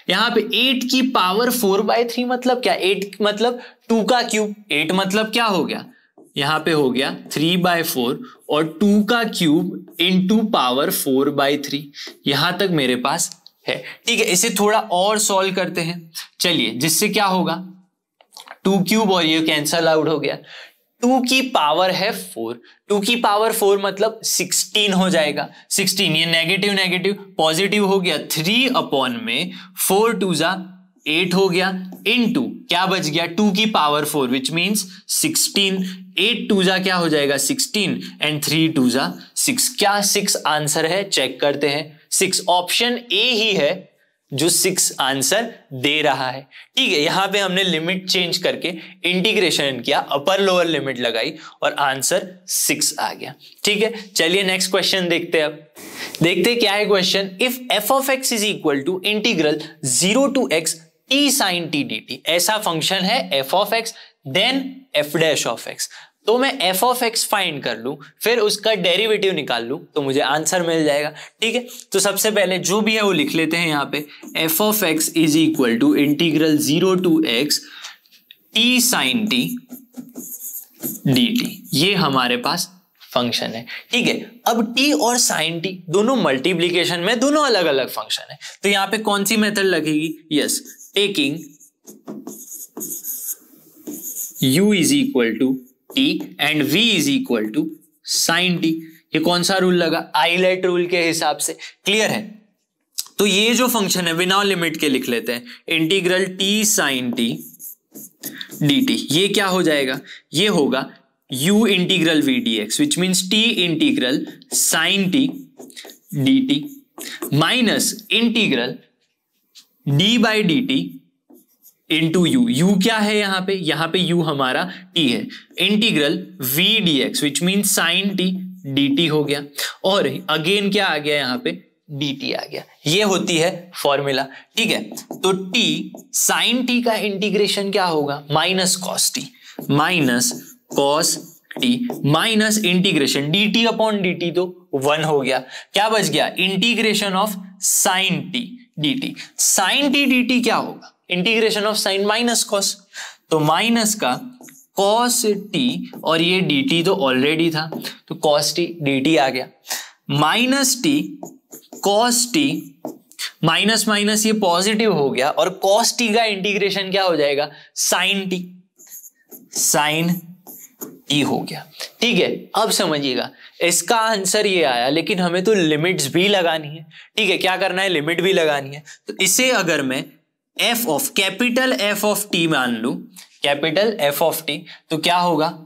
यहाँ पे एट की पावर फोर बाय थ्री मतलब क्या? एट मतलब टू का क्यूब एट मतलब क्या हो गया? यहाँ पे हो गया थ्री बाय फोर और टू का cube into power four by three यहाँ तक मेरे पास है। ठीक है, इसे थोड़ा और सॉल्व करते हैं। चलिए, जिससे क्या होगा? टू क्यूब और ये कैंसल आउट हो गया। टू की पावर है फोर। टू की पावर फोर मतलब सिक्सटीन हो जाएगा। सिक्सटीन, ये नेगेटिव नेगेटिव पॉजिटिव हो गया। थ्री अपॉन में फोर टू जा एट हो गया। इन टू क्या बच गया? टू की power four which means sixteen eight two जा, क्या हो जाएगा? सिक्सटीन एंड थ्री टू जा सिक्स क्या सिक्स आंसर है? चेक करते हैं। सिक्स ऑप्शन ए ही है। जो सिक्स आंसर दे रहा है। ठीक है, यहाँ पे हमने लिमिट चेंज करके इंटीग्रेशन किया अपर लोअर लिमिट लगाई और आंसर सिक्स आ गया। ठीक है, चलिए नेक्स्ट क्वेश्चन देखते हैं अब। देखते क्या है question if f of x is equal to integral zero to x t sine t d t ऐसा फ़ंक्शन है f of x then f dash of x तो मैं एफ़ ऑफ़ एक्स फाइंड कर लू, फिर उसका डेरिवेटिव निकाल लू तो मुझे आंसर मिल जाएगा। ठीक है? तो सबसे पहले जो भी है वो लिख लेते हैं यहाँ पे। F of x is equal to integral zero to x t sine t d t ये हमारे पास फ़ंक्शन है। ठीक है? अब टी और साइन टी दोनों मल्टीप्लीकेशन में दोनों अलग अलग फ़ंक्शन है। तो यहाँ पे कौन सी मेथड लगेगी? Yes taking u is equal to t and v is equal to sine t ये कौन सा रूल लगा? आईलेट रूल के हिसाब से। क्लियर है? तो ये जो फ़ंक्शन है बिना लिमिट के लिख लेते हैं। Integral t sine t d t ये क्या हो जाएगा? ये होगा u integral v d x which means t integral sine t d t minus integral d by d t into u u क्या है यहाँ पे? यहाँ पे यू हमारा टी है. Integral v d x which mean sine t d t हो गया. और अगेन क्या आ गया यहाँ पे? डी टी आ गया. ये होती है फॉर्मूला ठीक है? तो टी साइन टी का इंटीग्रेशन क्या होगा? Minus cos t minus cos t minus integration d t upon d t तो वन हो गया. क्या बच गया? Integration of sine t d t sine t d t क्या होगा? Integration of sine minus cos. तो माइनस का कॉस टी और ये डी टी तो ऑलरेडी था तो कॉस टी, डी टी आ गया। Minus t, cos t, minus minus ये पॉजिटिव हो गया और कॉस टी का इंटीग्रेशन क्या हो जाएगा? Sign T. साइन टी हो गया। ठीक है, अब समझिएगा। इसका आंसर ये आया, लेकिन हमें तो लिमिट्स भी लगानी है। ठीक है, क्या करना है? लिमिट भी लगानी है। तो इसे अगर मैं f of, capital f of t मान लू। कैपिटल एफ़ ऑफ़ टी तो क्या होगा?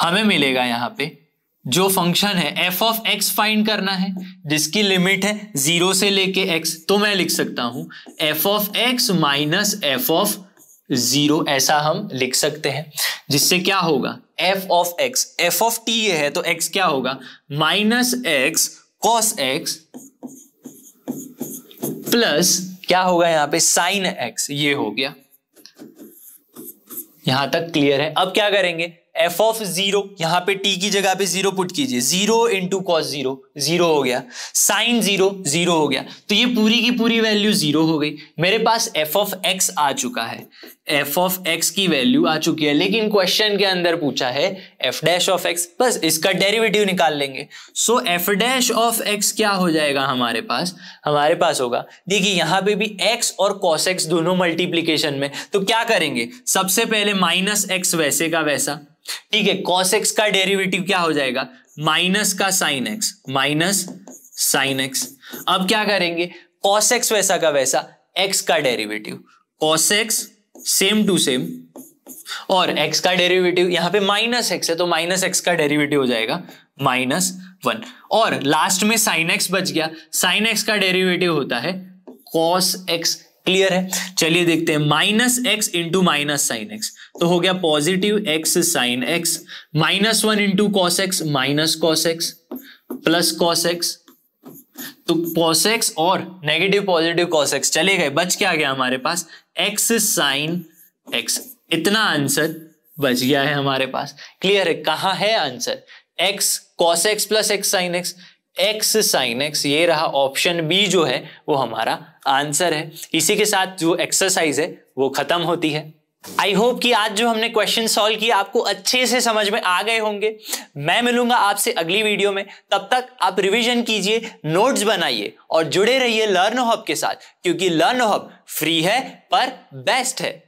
हमें मिलेगा यहाँ पे, जो फ़ंक्शन है, एफ़ ऑफ़ एक्स फाइंड करना है, जिसकी लिमिट है ज़ीरो से लेके एक्स तो मैं लिख सकता हूँ, f of x minus f of zero, ऐसा हम लिख सकते हैं। जिससे क्या होगा? F of x, f of t ये है तो एक्स क्या होगा? Minus x, cos x, plus क्या होगा यहाँ पे? साइन एक्स ये हो गया। यहाँ तक क्लियर है। अब क्या करेंगे? एफ़ ऑफ़ ज़ीरो यहाँ पे टी की जगह पे ज़ीरो पुट कीजिए। Zero into cos zero zero हो गया। साइन ज़ीरो ज़ीरो हो गया। तो ये पूरी की पूरी वैल्यू ज़ीरो हो गई। मेरे पास एफ़ ऑफ़ एक्स आ चुका है। एफ़ ऑफ़ एक्स की वैल्यू आ चुकी है, लेकिन क्वेश्चन के अंदर पूछा है एफ़ डैश ऑफ़ एक्स बस इसका डेरिवेटिव निकाल लेंगे। So f dash of x क्या हो जाएगा हमारे पास? हमारे पास होगा। देखिए, यहाँ पे भी एक्स और कॉस एक्स दोनों मल्टीप्लीकेशन में। तो क्या करेंगे? सबसे पहले माइनस एक्स वैसे का वैसा। ठीक है कॉस एक्स का डेरिवेटिव क्या हो जाएगा? माइनस का sine x, minus sine x. अब क्या करेंगे? कॉस एक्स वैसा का वैसा एक्स का derivative cos x same to same और x का डेरिवेटिव यहाँ पे माइनस एक्स है तो माइनस एक्स का डेरिवेटिव हो जाएगा माइनस वन और लास्ट में साइन एक्स बच गया। साइन एक्स का डेरिवेटिव होता है कॉस एक्स क्लियर है? चलिए देखते हैं. Minus x into minus sine x तो हो गया positive x sine x minus one into cos x minus cos x plus cos x तो कॉस एक्स और नेगेटिव पॉजिटिव कॉस एक्स चले गए, बच क्या गया हमारे पास. एक्स साइन एक्स इतना आंसर बच गया है हमारे पास. क्लियर है? कहा है answer x cos x plus x sine x x sine x ये रहा ऑप्शन बी जो है, वो हमारा आंसर है। इसी के साथ जो एक्सरसाइज है, वो खत्म होती है। आई होप कि आज जो हमने क्वेश्चन सॉल्व किया आपको अच्छे से समझ में आ गए होंगे। मैं मिलूँगा आपसे अगली वीडियो में। तब तक आप रिवीजन कीजिए नोट्स बनाइए और जुड़े रहिए लर्न हब के साथ। क्योंकि लर्न हब फ्री है, पर बेस्ट है।